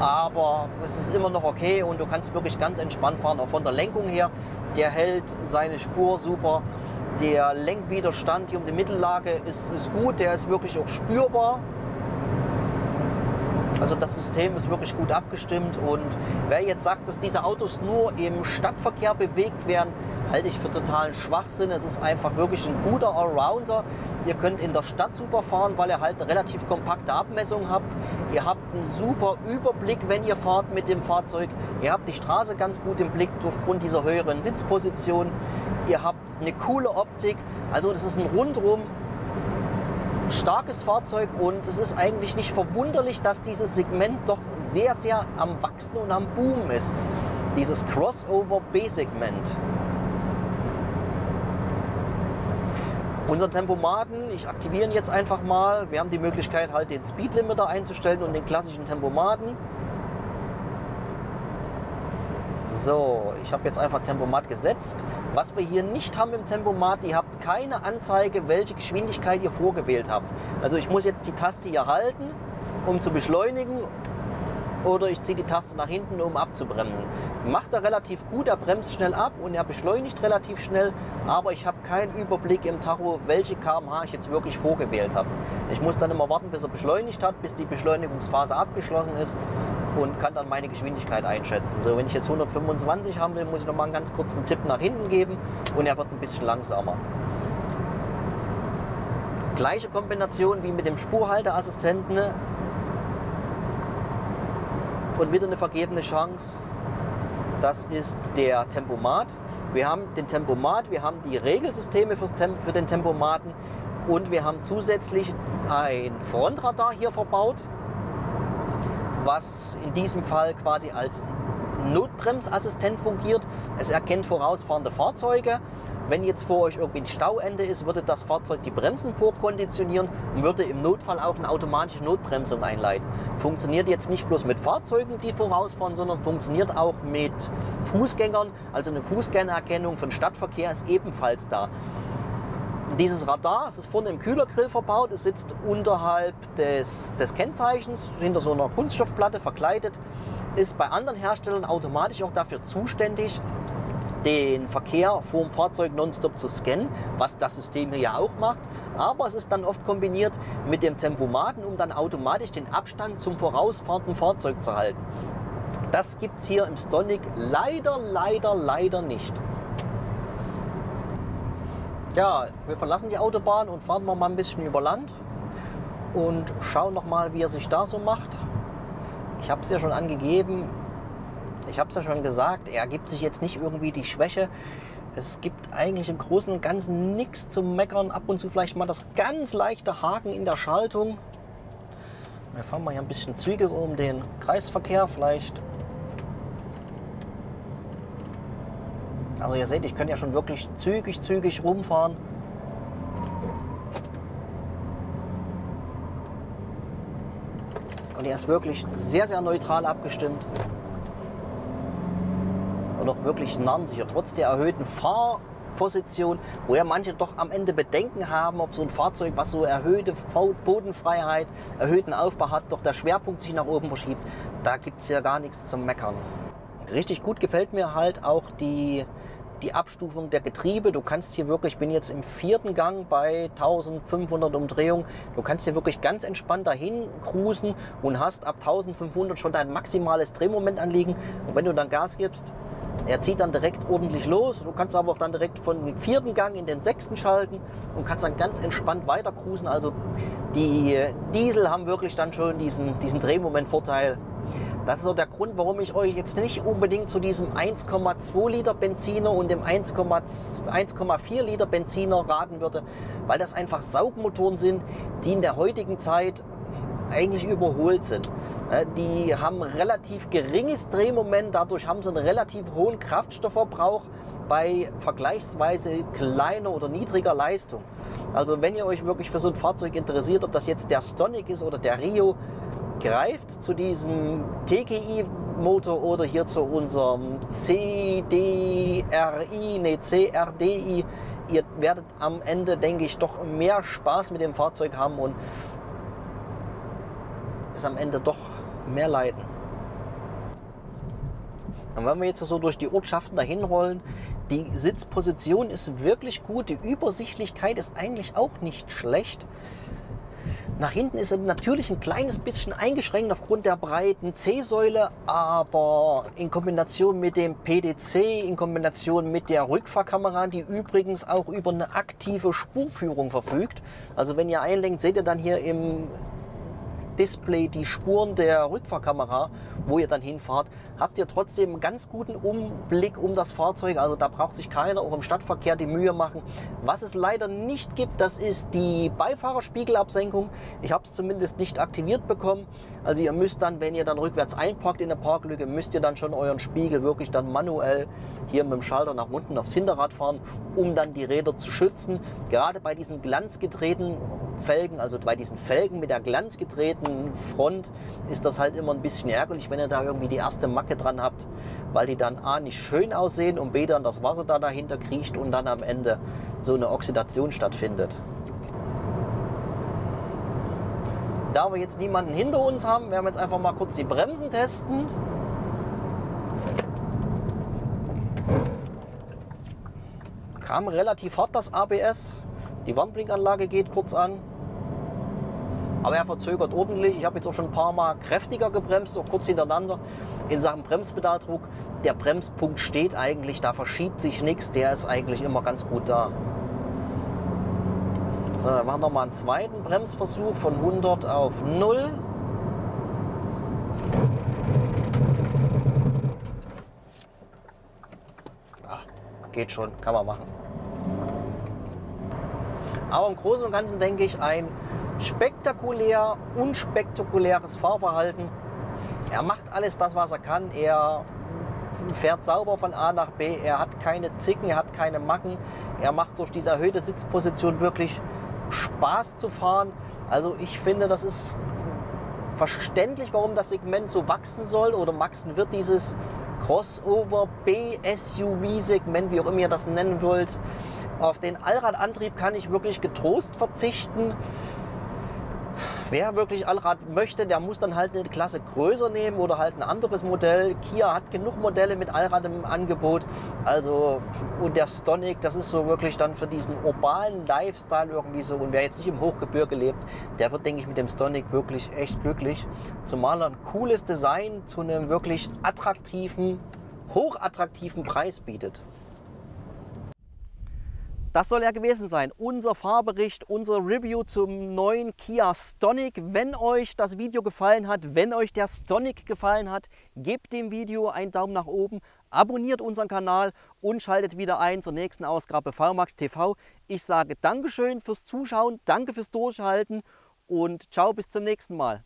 aber es ist immer noch okay und du kannst wirklich ganz entspannt fahren, auch von der Lenkung her. Der hält seine Spur super. Der Lenkwiderstand hier um die Mittellage ist, ist gut, der ist wirklich auch spürbar. Also das System ist wirklich gut abgestimmt und wer jetzt sagt, dass diese Autos nur im Stadtverkehr bewegt werden, halte ich für totalen Schwachsinn. Es ist einfach wirklich ein guter Allrounder. Ihr könnt in der Stadt super fahren, weil ihr halt eine relativ kompakte Abmessung habt. Ihr habt einen super Überblick, wenn ihr fahrt mit dem Fahrzeug. Ihr habt die Straße ganz gut im Blick aufgrund dieser höheren Sitzposition. Ihr habt eine coole Optik. Also das ist ein rundrum starkes Fahrzeug und es ist eigentlich nicht verwunderlich, dass dieses Segment doch sehr, sehr am Wachsen und am Boom ist. Dieses Crossover B-Segment. Unser Tempomaten, ich aktiviere ihn jetzt einfach mal. Wir haben die Möglichkeit halt den Speedlimiter einzustellen und den klassischen Tempomaten. So, ich habe jetzt einfach Tempomat gesetzt. Was wir hier nicht haben im Tempomat, ihr habt keine Anzeige, welche Geschwindigkeit ihr vorgewählt habt. Also ich muss jetzt die Taste hier halten, um zu beschleunigen oder ich ziehe die Taste nach hinten, um abzubremsen. Macht er relativ gut, er bremst schnell ab und er beschleunigt relativ schnell, aber ich habe keinen Überblick im Tacho, welche kmh ich jetzt wirklich vorgewählt habe. Ich muss dann immer warten, bis er beschleunigt hat, bis die Beschleunigungsphase abgeschlossen ist und kann dann meine Geschwindigkeit einschätzen. So, wenn ich jetzt 125 haben will, muss ich noch mal einen ganz kurzen Tipp nach hinten geben und er wird ein bisschen langsamer. Gleiche Kombination wie mit dem Spurhalteassistenten und wieder eine vergebene Chance. Das ist der Tempomat. Wir haben den Tempomat, wir haben die Regelsysteme Temp für den Tempomaten und wir haben zusätzlich ein Frontradar hier verbaut was in diesem Fall quasi als Notbremsassistent fungiert. Es erkennt vorausfahrende Fahrzeuge. Wenn jetzt vor euch irgendwie ein Stauende ist, würde das Fahrzeug die Bremsen vorkonditionieren und würde im Notfall auch eine automatische Notbremsung einleiten. Funktioniert jetzt nicht bloß mit Fahrzeugen, die vorausfahren, sondern funktioniert auch mit Fußgängern. Also eine Fußgängererkennung von Stadtverkehr ist ebenfalls da. Dieses Radar, es ist vorne im Kühlergrill verbaut, es sitzt unterhalb des, des Kennzeichens, hinter so einer Kunststoffplatte verkleidet, ist bei anderen Herstellern automatisch auch dafür zuständig, den Verkehr vor dem Fahrzeug nonstop zu scannen, was das System hier ja auch macht. Aber es ist dann oft kombiniert mit dem Tempomaten, um dann automatisch den Abstand zum vorausfahrenden Fahrzeug zu halten. Das gibt es hier im Stonic leider, leider, leider nicht. Ja, wir verlassen die Autobahn und fahren noch mal ein bisschen über Land und schauen noch mal, wie er sich da so macht. Ich habe es ja schon angegeben, ich habe es ja schon gesagt, er gibt sich jetzt nicht irgendwie die Schwäche. Es gibt eigentlich im Großen und Ganzen nichts zum Meckern. Ab und zu vielleicht mal das ganz leichte Haken in der Schaltung. Wir fahren mal hier ein bisschen zügig um den Kreisverkehr. Vielleicht Also ihr seht, ich kann ja schon wirklich zügig, zügig rumfahren. Und er ist wirklich sehr, sehr neutral abgestimmt. Und auch wirklich narrensicher, trotz der erhöhten Fahrposition, wo ja manche doch am Ende Bedenken haben, ob so ein Fahrzeug, was so erhöhte Bodenfreiheit, erhöhten Aufbau hat, doch der Schwerpunkt sich nach oben verschiebt. Da gibt es ja gar nichts zum Meckern. Richtig gut gefällt mir halt auch die die Abstufung der Getriebe. Du kannst hier wirklich, ich bin jetzt im vierten Gang bei 1500 Umdrehungen, du kannst hier wirklich ganz entspannt dahin cruisen und hast ab 1500 schon dein maximales Drehmoment anliegen. Und wenn du dann Gas gibst, er zieht dann direkt ordentlich los. Du kannst aber auch dann direkt von dem vierten Gang in den sechsten schalten und kannst dann ganz entspannt weiter cruisen. Also die Diesel haben wirklich dann schon diesen, diesen Drehmomentvorteil das ist so der Grund, warum ich euch jetzt nicht unbedingt zu diesem 1,2 Liter Benziner und dem 1,4 Liter Benziner raten würde, weil das einfach Saugmotoren sind, die in der heutigen Zeit eigentlich überholt sind. Die haben relativ geringes Drehmoment, dadurch haben sie einen relativ hohen Kraftstoffverbrauch bei vergleichsweise kleiner oder niedriger Leistung. Also wenn ihr euch wirklich für so ein Fahrzeug interessiert, ob das jetzt der Stonic ist oder der Rio, greift zu diesem TGI-Motor oder hier zu unserem CDRI, ne CRDI. Ihr werdet am Ende, denke ich, doch mehr Spaß mit dem Fahrzeug haben und es am Ende doch mehr leiden. Und wenn wir jetzt so durch die Ortschaften dahin rollen, die Sitzposition ist wirklich gut, die Übersichtlichkeit ist eigentlich auch nicht schlecht. Nach hinten ist er natürlich ein kleines bisschen eingeschränkt aufgrund der breiten C-Säule, aber in Kombination mit dem PDC, in Kombination mit der Rückfahrkamera, die übrigens auch über eine aktive Spurführung verfügt. Also wenn ihr einlenkt, seht ihr dann hier im Display die Spuren der Rückfahrkamera, wo ihr dann hinfahrt, habt ihr trotzdem einen ganz guten Umblick um das Fahrzeug. Also da braucht sich keiner auch im Stadtverkehr die Mühe machen. Was es leider nicht gibt, das ist die Beifahrerspiegelabsenkung. Ich habe es zumindest nicht aktiviert bekommen. Also ihr müsst dann, wenn ihr dann rückwärts einparkt in der Parklücke, müsst ihr dann schon euren Spiegel wirklich dann manuell hier mit dem Schalter nach unten aufs Hinterrad fahren, um dann die Räder zu schützen. Gerade bei diesen glanzgedrehten Felgen, also bei diesen Felgen mit der glanzgedrehten Front, ist das halt immer ein bisschen ärgerlich, wenn ihr da irgendwie die erste Macke dran habt, weil die dann A nicht schön aussehen und B dann das Wasser da dahinter kriecht und dann am Ende so eine Oxidation stattfindet. Da wir jetzt niemanden hinter uns haben, werden wir jetzt einfach mal kurz die Bremsen testen. Kam relativ hart das ABS. Die Warnblinkanlage geht kurz an. Aber er verzögert ordentlich. Ich habe jetzt auch schon ein paar Mal kräftiger gebremst, auch kurz hintereinander. In Sachen Bremspedaldruck, der Bremspunkt steht eigentlich, da verschiebt sich nichts. Der ist eigentlich immer ganz gut da. So, dann machen wir mal einen zweiten Bremsversuch von 100 auf 0. Ah, geht schon, kann man machen. Aber im Großen und Ganzen denke ich ein spektakulär, unspektakuläres Fahrverhalten. Er macht alles das, was er kann. Er fährt sauber von A nach B. Er hat keine Zicken, er hat keine Macken. Er macht durch diese erhöhte Sitzposition wirklich Spaß zu fahren. Also ich finde, das ist verständlich, warum das Segment so wachsen soll oder wachsen wird, dieses Crossover B-SUV-Segment, wie auch immer ihr das nennen wollt. Auf den Allradantrieb kann ich wirklich getrost verzichten. Wer wirklich Allrad möchte, der muss dann halt eine Klasse größer nehmen oder halt ein anderes Modell. Kia hat genug Modelle mit Allrad im Angebot. Also, und der Stonic, das ist so wirklich dann für diesen urbanen Lifestyle irgendwie so. Und wer jetzt nicht im Hochgebirge lebt, der wird, denke ich, mit dem Stonic wirklich echt glücklich. Zumal er ein cooles Design zu einem wirklich attraktiven, hochattraktiven Preis bietet. Das soll er gewesen sein. Unser Fahrbericht, unser Review zum neuen Kia Stonic. Wenn euch das Video gefallen hat, wenn euch der Stonic gefallen hat, gebt dem Video einen Daumen nach oben, abonniert unseren Kanal und schaltet wieder ein zur nächsten Ausgabe VMAX TV. Ich sage Dankeschön fürs Zuschauen, danke fürs Durchhalten und ciao bis zum nächsten Mal.